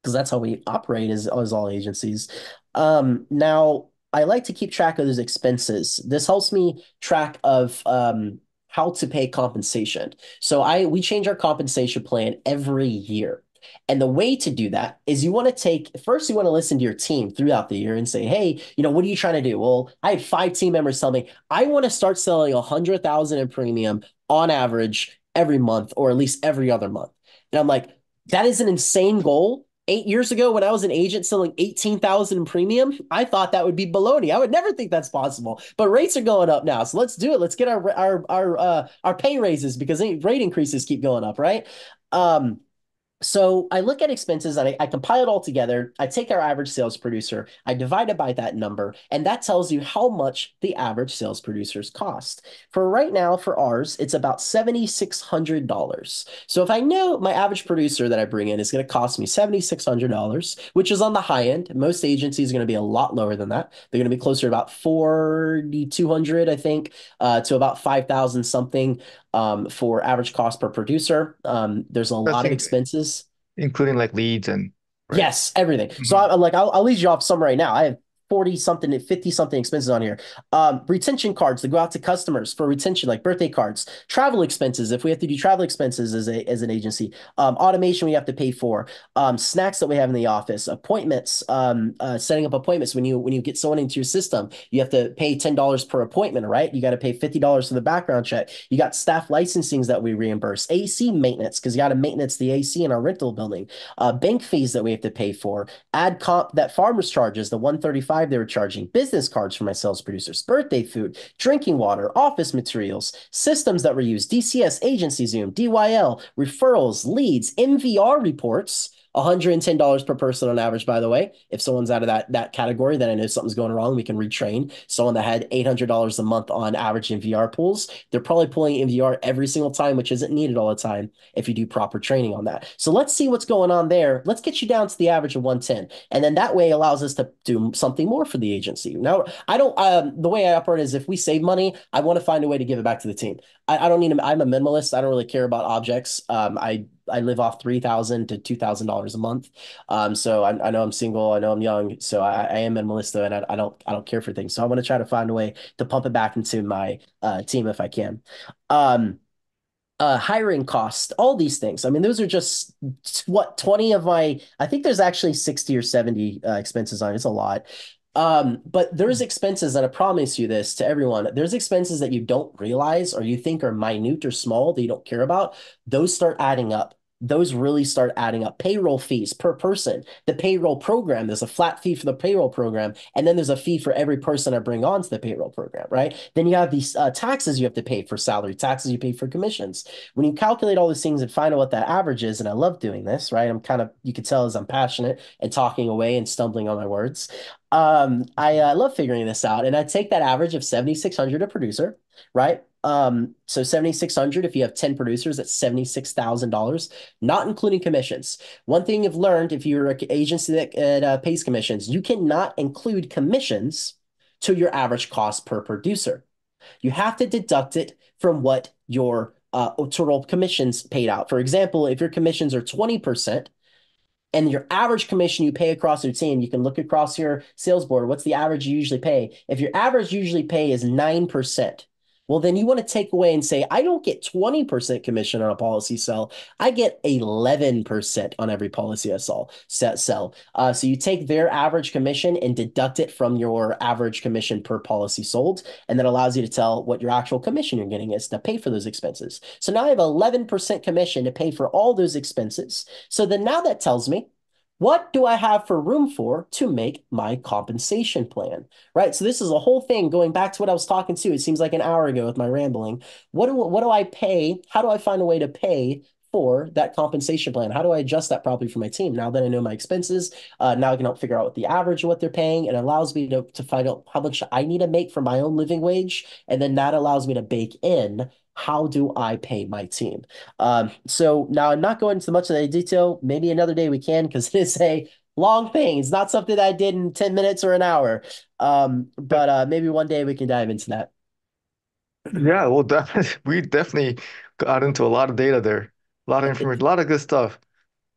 because that's how we operate as, as all agencies. Um, now, I like to keep track of those expenses. This helps me track of um, how to pay compensation. So I we change our compensation plan every year. And the way to do that is you want to take first you want to listen to your team throughout the year and say, hey, you know, what are you trying to do? Well, I had five team members tell me I want to start selling a hundred thousand in premium on average every month or at least every other month. And I'm like, that is an insane goal eight years ago when I was an agent selling 18,000 in premium, I thought that would be baloney. I would never think that's possible. But rates are going up now. So let's do it. Let's get our our our uh, our pay raises because rate increases keep going up, right? Um, so I look at expenses and I, I, compile it all together. I take our average sales producer, I divide it by that number, and that tells you how much the average sales producers cost. For right now, for ours, it's about $7,600. So if I know my average producer that I bring in is going to cost me $7,600, which is on the high end, most agencies are going to be a lot lower than that. They're going to be closer to about 4,200, I think, uh, to about 5,000 something um, for average cost per producer. Um, there's a lot of expenses,
including like leads and
right? yes, everything. Mm-hmm. So I'm like, I'll, I'll lead you off some right now. I have 40 something 50 something expenses on here. Um, retention cards that go out to customers for retention like birthday cards travel expenses if we have to do travel expenses as a as an agency um, automation we have to pay for um, snacks that we have in the office appointments um, uh, setting up appointments when you when you get someone into your system you have to pay $10 per appointment right? You got to pay $50 for the background check. You got staff licensings that we reimburse AC maintenance because you got to maintenance the AC in our rental building uh, bank fees that we have to pay for ad comp that farmers charges the 135 they were charging business cards for my sales producers, birthday food, drinking water, office materials, systems that were used, DCS, AgencyZoom, DYL, referrals, leads, MVR reports, $110 per person on average, by the way. If someone's out of that that category, then I know something's going wrong. We can retrain. Someone that had $800 a month on average MVR pools, they're probably pulling MVR every single time, which isn't needed all the time if you do proper training on that. So let's see what's going on there. Let's get you down to the average of 110. And then that way allows us to do something more for the agency. Now, I don't, um, the way I operate is if we save money, I want to find a way to give it back to the team. I, I don't need, I'm a minimalist. I don't really care about objects. Um, I I live off three thousand to two thousand dollars a month. Um, so I, I know I'm single, I know I'm young, so I, I am minimalist though, and I, I don't I don't care for things. So I want to try to find a way to pump it back into my uh, team if I can. Um, uh, hiring costs, all these things. I mean, those are just what 20 of my, I think there's actually 60 or 70 uh, expenses on it. It's a lot. Um, but there's expenses, that I promise you this to everyone, there's expenses that you don't realize or you think are minute or small that you don't care about. Those start adding up those really start adding up. Payroll fees per person. The payroll program, there's a flat fee for the payroll program, and then there's a fee for every person I bring onto the payroll program, right? Then you have these uh, taxes you have to pay for salary, taxes you pay for commissions. When you calculate all these things and find out what that average is, and I love doing this, right? I'm kind of, you can tell as I'm passionate and talking away and stumbling on my words. Um, I uh, love figuring this out. And I take that average of 7,600 a producer, right? Um, so 7,600, if you have 10 producers, that's $76,000, not including commissions. One thing you've learned if you're an agency that uh, pays commissions, you cannot include commissions to your average cost per producer. You have to deduct it from what your uh, total commissions paid out. For example, if your commissions are 20%, and your average commission you pay across your team, you can look across your sales board. What's the average you usually pay? If your average usually pay is 9%, well, then you want to take away and say, I don't get 20% commission on a policy sell. I get 11% on every policy I sell. sell. Uh, so you take their average commission and deduct it from your average commission per policy sold. And that allows you to tell what your actual commission you're getting is to pay for those expenses. So now I have 11% commission to pay for all those expenses. So then now that tells me what do I have for room for to make my compensation plan? Right. So this is a whole thing going back to what I was talking to. It seems like an hour ago with my rambling. What do what do I pay? How do I find a way to pay for that compensation plan? How do I adjust that properly for my team? Now that I know my expenses, uh, now I can help figure out what the average of what they're paying. It allows me to, to find out how much I need to make for my own living wage. And then that allows me to bake in how do I pay my team? Um, so now I'm not going into much of the detail. Maybe another day we can because it is a long thing. It's not something that I did in 10 minutes or an hour. Um, but uh, maybe one day we can dive into that.
Yeah, well, definitely, we definitely got into a lot of data there, a lot of information, a lot of good stuff.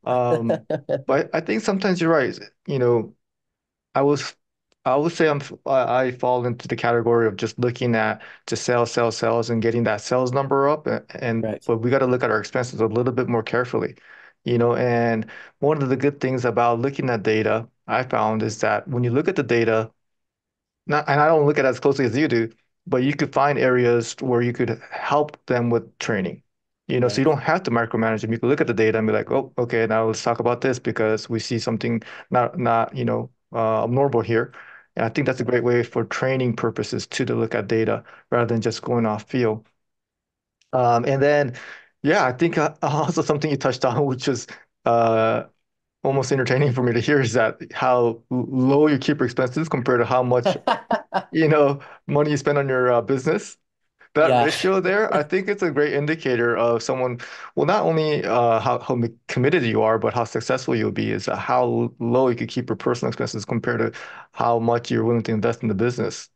Um, but I think sometimes you're right. You know, I was I would say I'm I fall into the category of just looking at just sales, sales, sales, and getting that sales number up. And
Right.
but we got to look at our expenses a little bit more carefully, you know. And one of the good things about looking at data I found is that when you look at the data, not and I don't look at it as closely as you do, but you could find areas where you could help them with training. You know, so you don't have to micromanage them. You can look at the data and be like, oh, okay, now let's talk about this because we see something not not, you know, uh, abnormal here. And I think that's a great way for training purposes too, to look at data rather than just going off field. Um, and then, yeah, I think uh, also something you touched on, which is uh, almost entertaining for me to hear, is that how low you keep your expenses compared to how much, you know, money you spend on your uh, business. That
Yeah.
ratio there, I think it's a great indicator of someone, well, not only uh, how, how committed you are, but how successful you'll be, is how low you could keep your personal expenses compared to how much you're willing to invest in the business.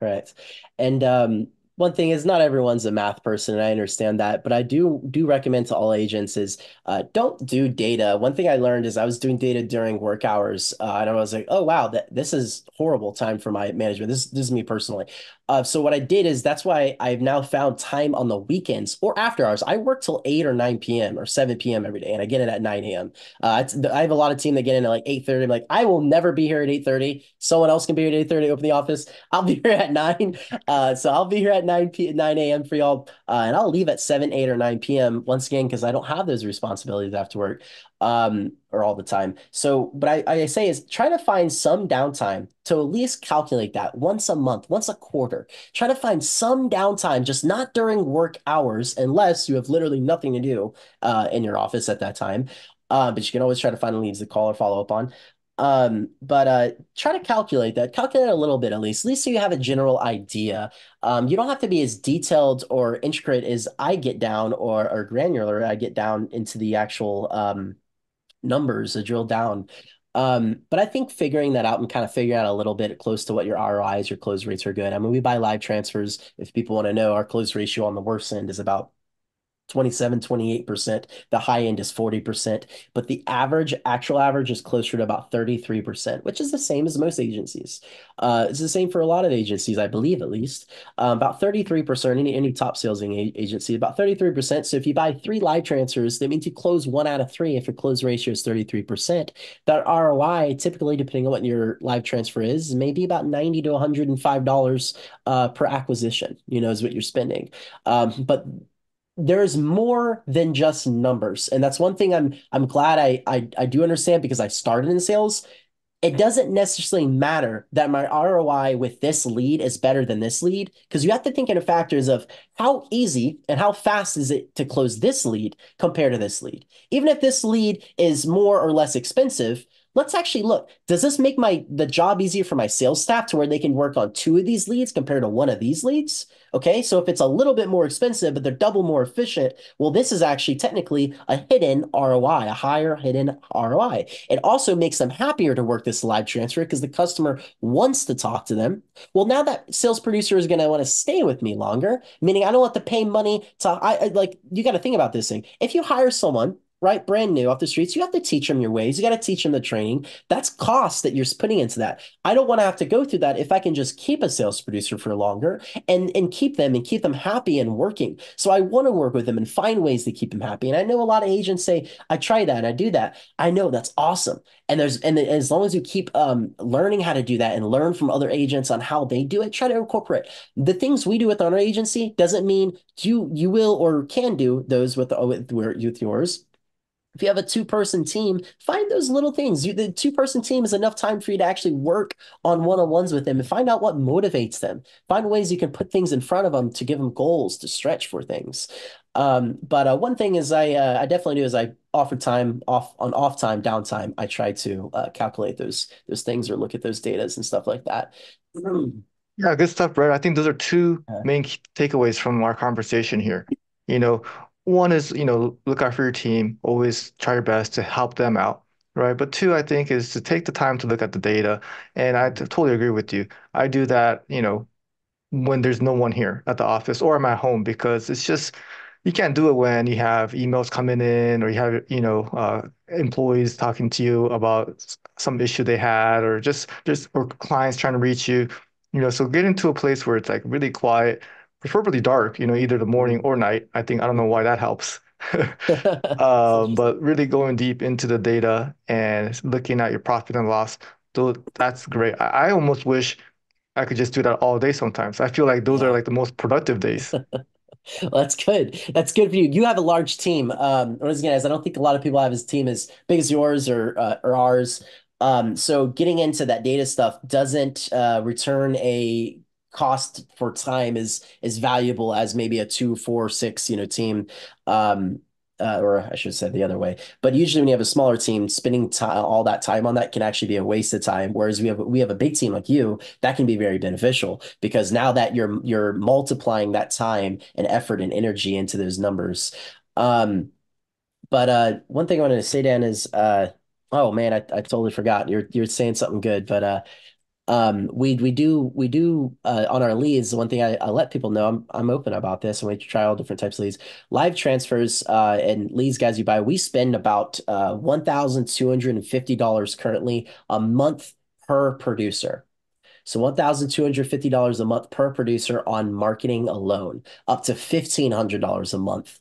Right. And um, one thing is not everyone's a math person, and I understand that, but I do do recommend to all agents is uh, don't do data. One thing I learned is I was doing data during work hours, uh, and I was like, oh wow, that this is horrible time for my management. This this is me personally. Uh, so what I did is that's why I've now found time on the weekends or after hours. I work till 8 or 9 p.m. or 7 p.m. every day, and I get in at 9 a.m. Uh, I have a lot of team that get in at like 8:30. I'm like, I will never be here at 8:30. Someone else can be here at 8:30, open the office. I'll be here at 9. Uh, so I'll be here at 9 p 9 a.m. for y'all. Uh, and I'll leave at 7, 8, or 9 p.m. once again, because I don't have those responsibilities after work um, or all the time. So, but I, I say is try to find some downtime to at least calculate that once a month, once a quarter. Try to find some downtime, just not during work hours, unless you have literally nothing to do uh, in your office at that time. Uh, but you can always try to find leads to call or follow up on. Um, but uh, try to calculate that. Calculate a little bit at least, at least so you have a general idea. Um, you don't have to be as detailed or intricate as I get down or or granular I get down into the actual um numbers to drill down. Um, but I think figuring that out and kind of figuring out a little bit close to what your ROIs, your close rates are good. I mean, we buy live transfers. If people want to know, our close ratio on the worst end is about 27, 28%. The high end is 40%, but the average, actual average is closer to about 33%, which is the same as most agencies. Uh, it's the same for a lot of agencies, I believe, at least. Um, about 33%, any, any top sales agency, about 33%. So if you buy three live transfers, that means you close one out of three if your close ratio is 33%. That ROI, typically, depending on what your live transfer is, maybe about 90 to $105 uh, per acquisition, you know, is what you're spending. Um, but there's more than just numbers. And that's one thing I'm I'm glad I I, I do understand because I started in sales. It doesn't necessarily matter that my ROI with this lead is better than this lead because you have to think in factors of how easy and how fast is it to close this lead compared to this lead. Even if this lead is more or less expensive, let's actually look. Does this make my the job easier for my sales staff to where they can work on two of these leads compared to one of these leads? Okay, so if it's a little bit more expensive, but they're double more efficient, well, this is actually technically a hidden ROI, a higher hidden ROI. It also makes them happier to work this live transfer because the customer wants to talk to them. Well, now that sales producer is going to want to stay with me longer, meaning I don't have to pay money to, I, I like, you got to think about this thing. If you hire someone right? Brand new off the streets. You have to teach them your ways. You got to teach them the training. That's cost that you're putting into that. I don't want to have to go through that if I can just keep a sales producer for longer and and keep them and keep them happy and working. So I want to work with them and find ways to keep them happy. And I know a lot of agents say, I try that I do that. I know that's awesome. And there's and as long as you keep um, learning how to do that and learn from other agents on how they do it, try to incorporate the things we do with our agency doesn't mean you you will or can do those with with, with yours if you have a two person team, find those little things. You, the two person team is enough time for you to actually work on one on ones with them and find out what motivates them. Find ways you can put things in front of them to give them goals to stretch for things. Um, but uh, one thing is I uh, I definitely do is I offer time off on off time downtime. I try to uh, calculate those those things or look at those datas and stuff like that.
Yeah, good stuff, Brett. I think those are two main takeaways from our conversation here. You know, one is, you know, look out for your team, always try your best to help them out, right? But two, I think, is to take the time to look at the data. And I totally agree with you. I do that, you know, when there's no one here at the office or at home because it's just you can't do it when you have emails coming in or you have, you know, uh, employees talking to you about some issue they had or just just or clients trying to reach you, you know. So get into a place where it's like really quiet preferably dark, you know, either the morning or night. I think I don't know why that helps. Um, but really going deep into the data and looking at your profit and loss, though that's great. I, I almost wish I could just do that all day sometimes. I feel like those are like the most productive days.
Well, that's good. That's good for you. You have a large team. Um, once again, as I don't think a lot of people have his team as big as yours or uh, or ours. Um, so getting into that data stuff doesn't uh, return a cost for time is is valuable as maybe a two, four, six, you know, team. Um, uh, or I should say the other way. But usually when you have a smaller team, spending time, all that time on that can actually be a waste of time. Whereas we have we have a big team like you, that can be very beneficial because now that you're you're multiplying that time and effort and energy into those numbers. Um, but uh, one thing I wanted to say, Dan, is uh, oh man, I, I totally forgot. You're you're saying something good, but uh, um, we we do we do uh, on our leads. One thing I, I let people know I'm I'm open about this, and we try all different types of leads. Live transfers uh, and leads, guys, you buy. We spend about uh, one thousand two hundred and fifty dollars currently a month per producer. So $1,250 a month per producer on marketing alone, up to $1,500 a month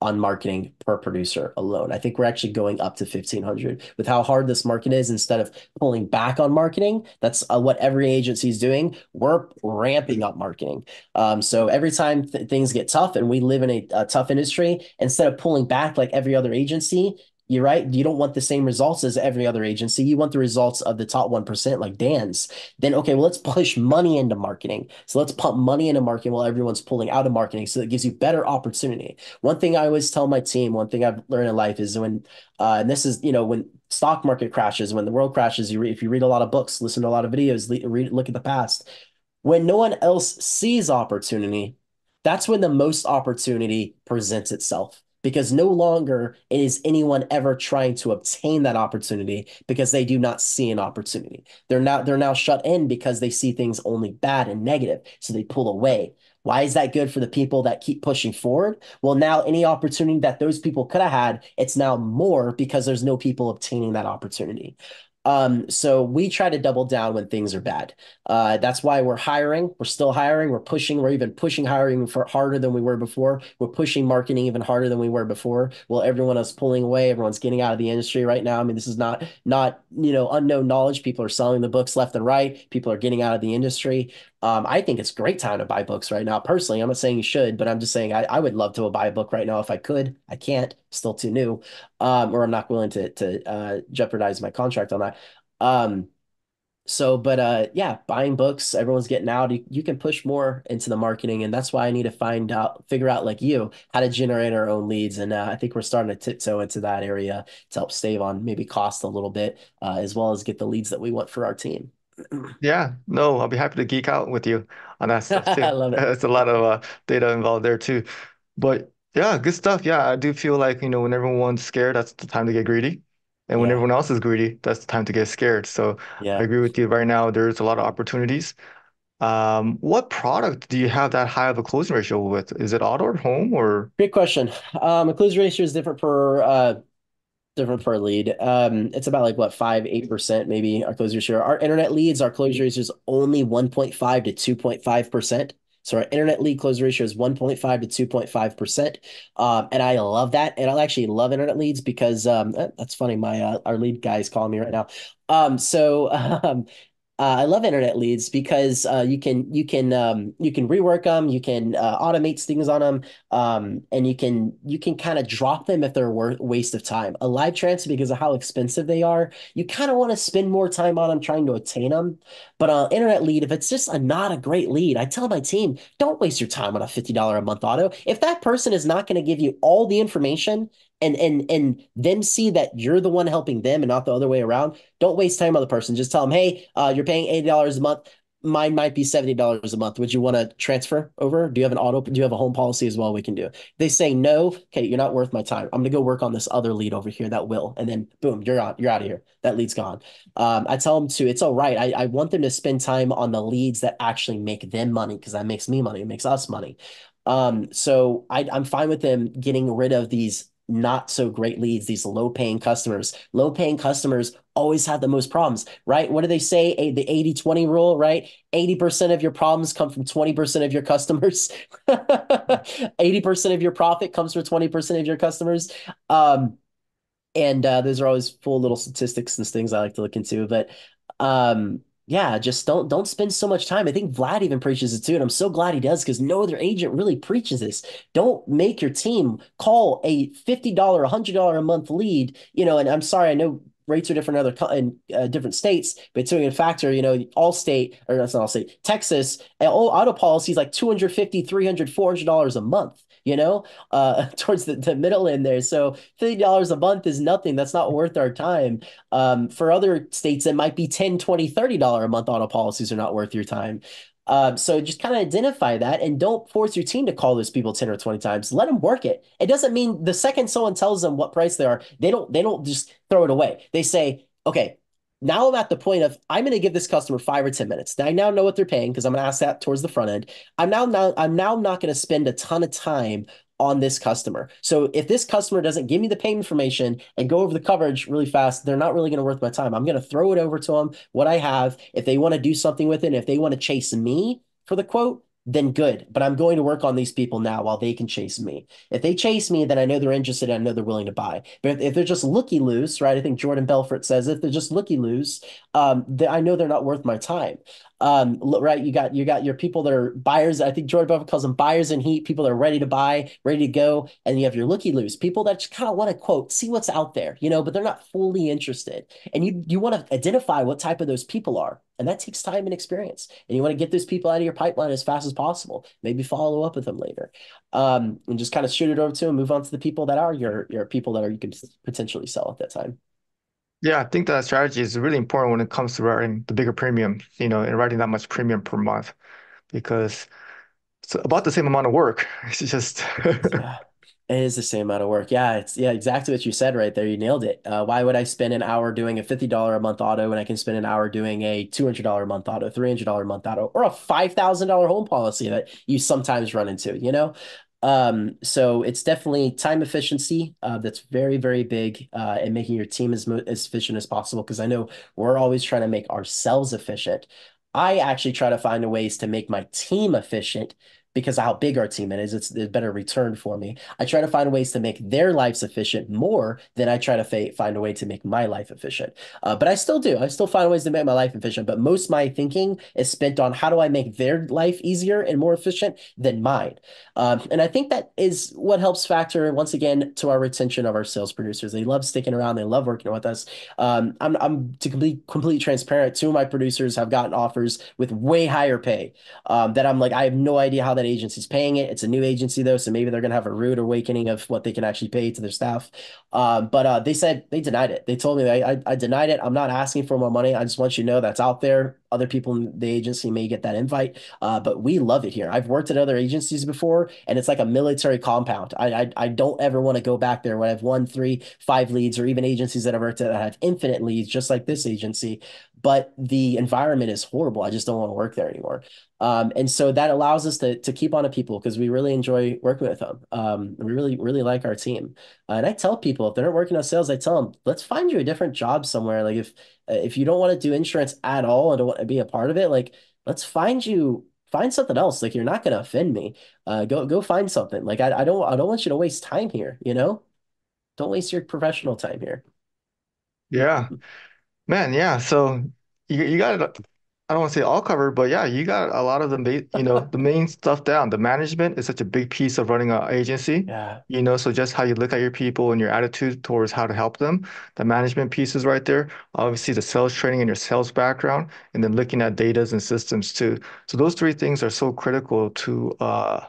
on marketing per producer alone. I think we're actually going up to 1500 with how hard this market is instead of pulling back on marketing. That's uh, what every agency is doing. We're ramping up marketing. Um, so every time th things get tough and we live in a, a tough industry, instead of pulling back like every other agency, you're right. You don't want the same results as every other agency. You want the results of the top 1%, like Dan's. Then, okay, well, let's push money into marketing. So let's pump money into marketing while everyone's pulling out of marketing. So it gives you better opportunity. One thing I always tell my team, one thing I've learned in life is when, uh, and this is, you know, when stock market crashes, when the world crashes, you if you read a lot of books, listen to a lot of videos, read, look at the past. When no one else sees opportunity, that's when the most opportunity presents itself because no longer is anyone ever trying to obtain that opportunity because they do not see an opportunity. They're now they're now shut in because they see things only bad and negative, so they pull away. Why is that good for the people that keep pushing forward? Well, now any opportunity that those people could have had, it's now more because there's no people obtaining that opportunity. Um, so we try to double down when things are bad. Uh, that's why we're hiring. We're still hiring. We're pushing. We're even pushing hiring for harder than we were before. We're pushing marketing even harder than we were before. Well, everyone is pulling away. Everyone's getting out of the industry right now. I mean, this is not not you know unknown knowledge. People are selling the books left and right. People are getting out of the industry. Um, I think it's a great time to buy books right now. Personally, I'm not saying you should, but I'm just saying I, I would love to buy a book right now if I could. I can't, still too new, um, or I'm not willing to to uh, jeopardize my contract on that. Um, so, but uh, yeah, buying books, everyone's getting out. You, you can push more into the marketing, and that's why I need to find out, figure out like you, how to generate our own leads. And uh, I think we're starting to tiptoe into that area to help save on maybe cost a little bit, uh, as well as get the leads that we want for our team.
Yeah, no, I'll be happy to geek out with you on that stuff too.
I love it.
It's a lot of uh, data involved there too. But yeah, good stuff. Yeah, I do feel like, you know, when everyone's scared, that's the time to get greedy. And when
Yeah,
everyone else is greedy, that's the time to get scared. So I
yeah.
agree with you. Right now, there's a lot of opportunities. Um, what product do you have that high of a closing ratio with? Is it auto or home or?
Great question. Um, a close ratio is different for uh different per lead. Um, it's about like what five, eight percent maybe our close share. Our internet leads, our close ratio is only 1.5 to 2.5 percent. So our internet lead close ratio is 1.5 to 2.5 percent. Um, and I love that. And I actually love internet leads because um, eh, that's funny. My uh, our lead guy is calling me right now. Um, so um, uh, I love internet leads because uh, you can you can um, you can rework them, you can uh, automate things on them, um, and you can you can kind of drop them if they're a waste of time. A live transfer because of how expensive they are, you kind of want to spend more time on them trying to attain them. But on uh, internet lead, if it's just a, not a great lead, I tell my team, don't waste your time on a fifty dollar a month auto. If that person is not going to give you all the information and and and them see that you're the one helping them and not the other way around, don't waste time on the person. Just tell them, hey, uh, you're paying $80 a month. Mine might be $70 a month. Would you want to transfer over? Do you have an auto? Do you have a home policy as well? We can do. They say no. Okay, you're not worth my time. I'm gonna go work on this other lead over here that will, and then boom, you're out. You're out of here. That lead's gone. Um, I tell them to. It's all right. I, I want them to spend time on the leads that actually make them money because that makes me money. It makes us money. Um, so I, I'm fine with them getting rid of these not so great leads, these low paying customers. Low paying customers always have the most problems, right? What do they say? A, the 80 20 rule, right? 80% of your problems come from 20% of your customers. 80% of your profit comes from 20% of your customers. Um, and uh, those are always full little statistics and things I like to look into. But um, Yeah, just don't don't spend so much time. I think Vlad even preaches it too, and I'm so glad he does because no other agent really preaches this. Don't make your team call a $50, $100 a month lead, you know, and I'm sorry, I know rates are different in other in uh, different states, but it's a factor, you know, Allstate or that's not Allstate, Texas, all auto policies like 250, 300, $400 a month you know, uh, towards the, the middle end there. So $50 a month is nothing. That's not worth our time. Um, for other states, it might be 10, 20, $30 a month auto policies are not worth your time. Um, so just kind of identify that and don't force your team to call those people 10 or 20 times. Let them work it. It doesn't mean the second someone tells them what price they are, they don't they don't just throw it away. They say, okay, now I'm at the point of I'm going to give this customer five or 10 minutes. Now I now know what they're paying because I'm going to ask that towards the front end. I'm now, now I'm now not going to spend a ton of time on this customer. So if this customer doesn't give me the pay information and go over the coverage really fast, they're not really going to worth my time. I'm going to throw it over to them, what I have. If they want to do something with it, if they want to chase me for the quote, then good. But I'm going to work on these people now while they can chase me. If they chase me, then I know they're interested. I know they're willing to buy. But if, if they're just looky loose, right? I think Jordan Belfort says if they're just looky loose, um, they, I know they're not worth my time. Um, right? You got you got your people that are buyers. I think Jordan Belfort calls them buyers in heat. People that are ready to buy, ready to go, and you have your looky loose people that just kind of want to quote, see what's out there, you know, but they're not fully interested. And you you want to identify what type of those people are, and that takes time and experience. And you want to get those people out of your pipeline as fast as possible. Maybe follow up with them later, um, and just kind of shoot it over to them. Move on to the people that are your your people that are you can potentially sell at that time.
Yeah, I think that strategy is really important when it comes to writing the bigger premium, you know, and writing that much premium per month because it's about the same amount of work. It's just
Yeah. It is the same amount of work. Yeah, it's yeah, exactly what you said right there. You nailed it. Uh, why would I spend an hour doing a $50 a month auto when I can spend an hour doing a $200 a month auto, $300 a month auto, or a $5,000 home policy that you sometimes run into, you know? Um, so it's definitely time efficiency. Uh, that's very, very big, uh, and making your team as, as efficient as possible. Because I know we're always trying to make ourselves efficient. I actually try to find ways to make my team efficient because of how big our team is, it's a better return for me. I try to find ways to make their lives efficient more than I try to find a way to make my life efficient. Uh, but I still do. I still find ways to make my life efficient. But most of my thinking is spent on how do I make their life easier and more efficient than mine. Um, and I think that is what helps factor once again to our retention of our sales producers. They love sticking around. They love working with us. Um, I'm, I'm to complete completely transparent. Two of my producers have gotten offers with way higher pay um, that I'm like I have no idea how that agency's paying it. It's a new agency though, so maybe they're gonna have a rude awakening of what they can actually pay to their staff. Um, but uh, they said they denied it. They told me I, I, I denied it. I'm not asking for more money. I just want you to know that's out there. Other people in the agency may get that invite, uh, but we love it here. I've worked at other agencies before, and it's like a military compound. I I, I don't ever want to go back there when I've won three, five leads, or even agencies that I've worked at that have infinite leads, just like this agency but the environment is horrible. I just don't want to work there anymore. Um, and so that allows us to to keep on to people because we really enjoy working with them. Um, we really really like our team. Uh, and I tell people if they're not working on sales, I tell them let's find you a different job somewhere. Like if if you don't want to do insurance at all and don't want to be a part of it, like let's find you find something else. Like you're not going to offend me. Uh, go go find something. Like I, I don't I don't want you to waste time here. You know, don't waste your professional time here.
yeah. Man, yeah. So you you got it. I don't want to say all covered, but yeah, you got a lot of the you know the main stuff down. The management is such a big piece of running an agency.
Yeah.
You know, so just how you look at your people and your attitude towards how to help them. The management piece is right there. Obviously, the sales training and your sales background, and then looking at data and systems too. So those three things are so critical to uh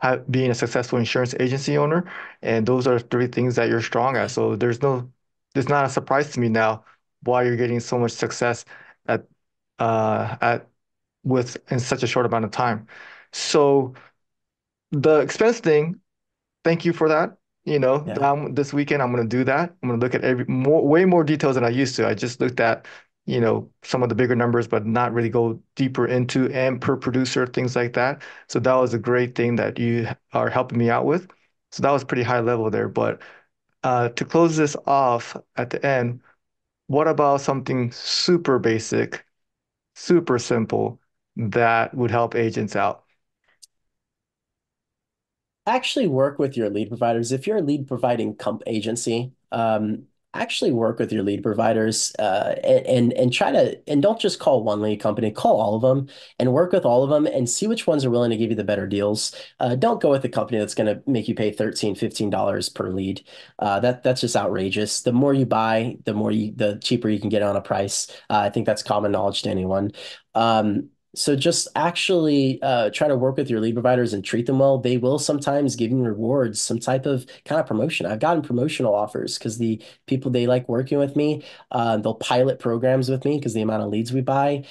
have, being a successful insurance agency owner. And those are three things that you're strong at. So there's no, it's not a surprise to me now why you're getting so much success at uh at with in such a short amount of time. So the expense thing, thank you for that. You know,
Yeah.
um, this weekend I'm gonna do that. I'm gonna look at every more way more details than I used to. I just looked at, you know, some of the bigger numbers, but not really go deeper into and per producer, things like that. So that was a great thing that you are helping me out with. So that was pretty high level there. But uh, to close this off at the end, what about something super basic, super simple that would help agents out?
actually work with your lead providers. If you're a lead providing comp agency, um, actually work with your lead providers uh, and, and and try to and don't just call one lead company, call all of them and work with all of them and see which ones are willing to give you the better deals. Uh, don't go with the company that's going to make you pay 13 $15 per lead. Uh, that that's just outrageous. The more you buy, the more you the cheaper you can get on a price. Uh, I think that's common knowledge to anyone. Um, so just actually uh, try to work with your lead providers and treat them well. They will sometimes give you rewards, some type of kind of promotion. I've gotten promotional offers because the people they like working with me, uh, they'll pilot programs with me because the amount of leads we buy.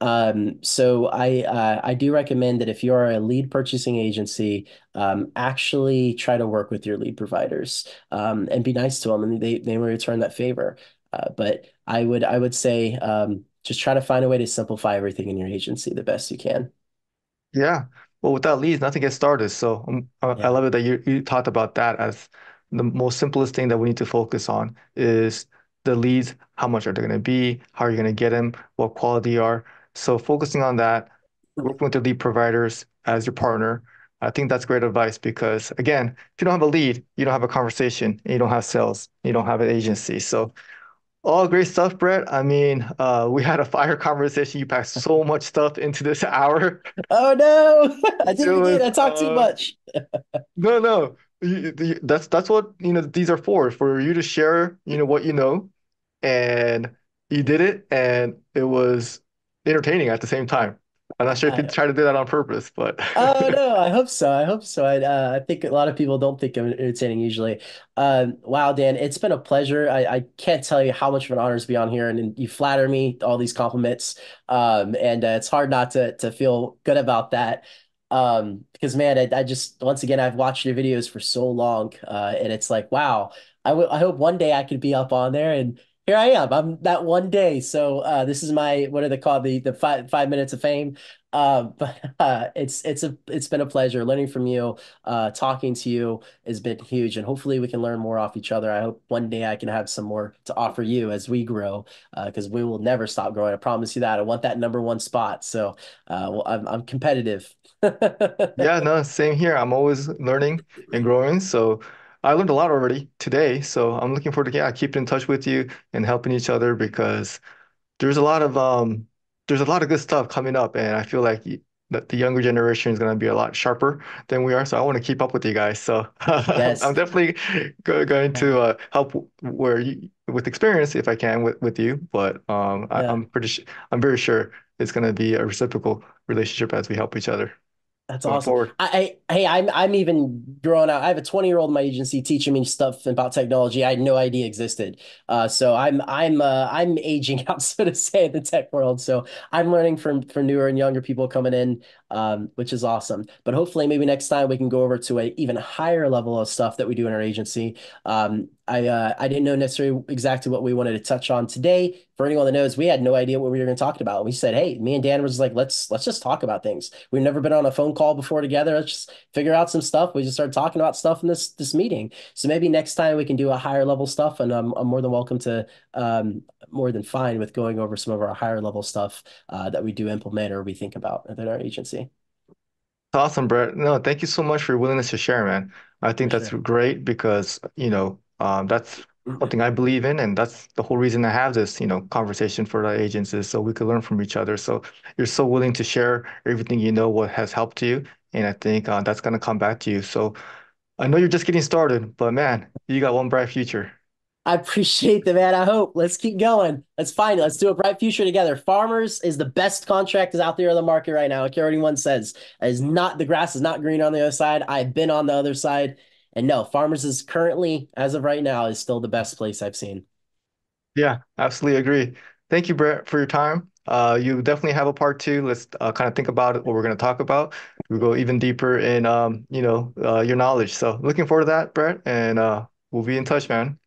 Um, so I uh, I do recommend that if you are a lead purchasing agency, um, actually try to work with your lead providers um, and be nice to them, and they they will return that favor. Uh, but I would I would say um, just try to find a way to simplify everything in your agency the best you can.
Yeah. Well, without leads, nothing gets started. So um, I I love it that you, you talked about that as the most simplest thing that we need to focus on is the leads. How much are they going to be? How are you going to get them? What quality are? So focusing on that, working with the lead providers as your partner, I think that's great advice because again, if you don't have a lead, you don't have a conversation, and you don't have sales, you don't have an agency. So all great stuff, Brett. I mean, uh, we had a fire conversation. You packed so much stuff into this hour.
Oh no, I
It
think you did. I talked too
uh
much.
no no you, that's that's what you know these are for for you to share you know what you know and you did it and it was entertaining at the same time. I'm not sure if you
I,
tried to do that on purpose, but
Oh no, I hope so. I hope so. I uh, I think a lot of people don't think I'm entertaining usually. Um, wow, Dan, it's been a pleasure. I, I can't tell you how much of an honor to be on here, and, and you flatter me, all these compliments. Um, and uh, it's hard not to to feel good about that. Um, because man, I, I just once again I've watched your videos for so long, uh, and it's like wow. I I hope one day I could be up on there, and here I am. I'm that one day. So uh, this is my what are they called the the five five minutes of fame. Uh, but uh, it's it's a it's been a pleasure learning from you. Uh, talking to you has been huge, and hopefully we can learn more off each other. I hope one day I can have some more to offer you as we grow, because we will never stop growing. I promise you that. I want that number one spot. So, uh, well, I'm I'm competitive.
yeah, no, same here. I'm always learning and growing. So I learned a lot already today. So I'm looking forward to yeah, keeping in touch with you and helping each other because there's a lot of um there's a lot of good stuff coming up and I feel like y- that the younger generation is going to be a lot sharper than we are so I want to keep up with you guys so I'm definitely go going to uh, help where you, with experience if I can with, with you but um I,
Yeah.
I'm pretty I'm very sure it's going to be a reciprocal relationship as we help each other
That's
going
awesome.
forward
I, I hey, I'm I'm even growing out. I have a 20 year old in my agency teaching me stuff about technology I had no idea existed. Uh, so I'm I'm uh, I'm aging out, so to say, in the tech world. So I'm learning from from newer and younger people coming in, um, which is awesome. But hopefully, maybe next time we can go over to a even higher level of stuff that we do in our agency. Um, I uh, I didn't know necessarily exactly what we wanted to touch on today. For anyone that knows, we had no idea what we were going to talk about. We said, "Hey, me and Dan was like, let's let's just talk about things." We've never been on a phone call before together. Let's just figure out some stuff. We just started talking about stuff in this this meeting. So maybe next time we can do a higher level stuff, and I'm I'm more than welcome to um more than fine with going over some of our higher level stuff uh, that we do implement or we think about within our agency
Awesome, Brett. No, thank you so much for your willingness to share, man. I think that's
sure.
great because, you know, um, that's something I believe in, and that's the whole reason I have this, you know, conversation for the agents is so we could learn from each other. So you're so willing to share everything you know, what has helped you, and I think uh, that's gonna come back to you. So I know you're just getting started, but man, you got one bright future.
I appreciate the man. I hope. Let's keep going. Let's find it. Let's do a bright future together. Farmers is the best contract is out there on the market right now. What anyone says. Is not the grass is not green on the other side. I've been on the other side. And no, Farmers is currently, as of right now, is still the best place I've seen.
Yeah, absolutely agree. Thank you, Brett, for your time. Uh, you definitely have a part two. Let's uh, kind of think about what we're going to talk about. We'll go even deeper in, um, you know, uh, your knowledge. So looking forward to that, Brett, and uh, we'll be in touch, man.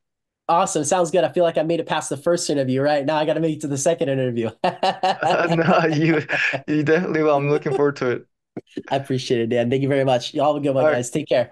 Awesome. Sounds good. I feel like I made it past the first interview, right? Now I got to make it to the second interview.
No, you, you definitely will. I'm looking forward to it.
I appreciate it, Dan. Thank you very much. Y'all have a good one,
All right.
guys. Take care.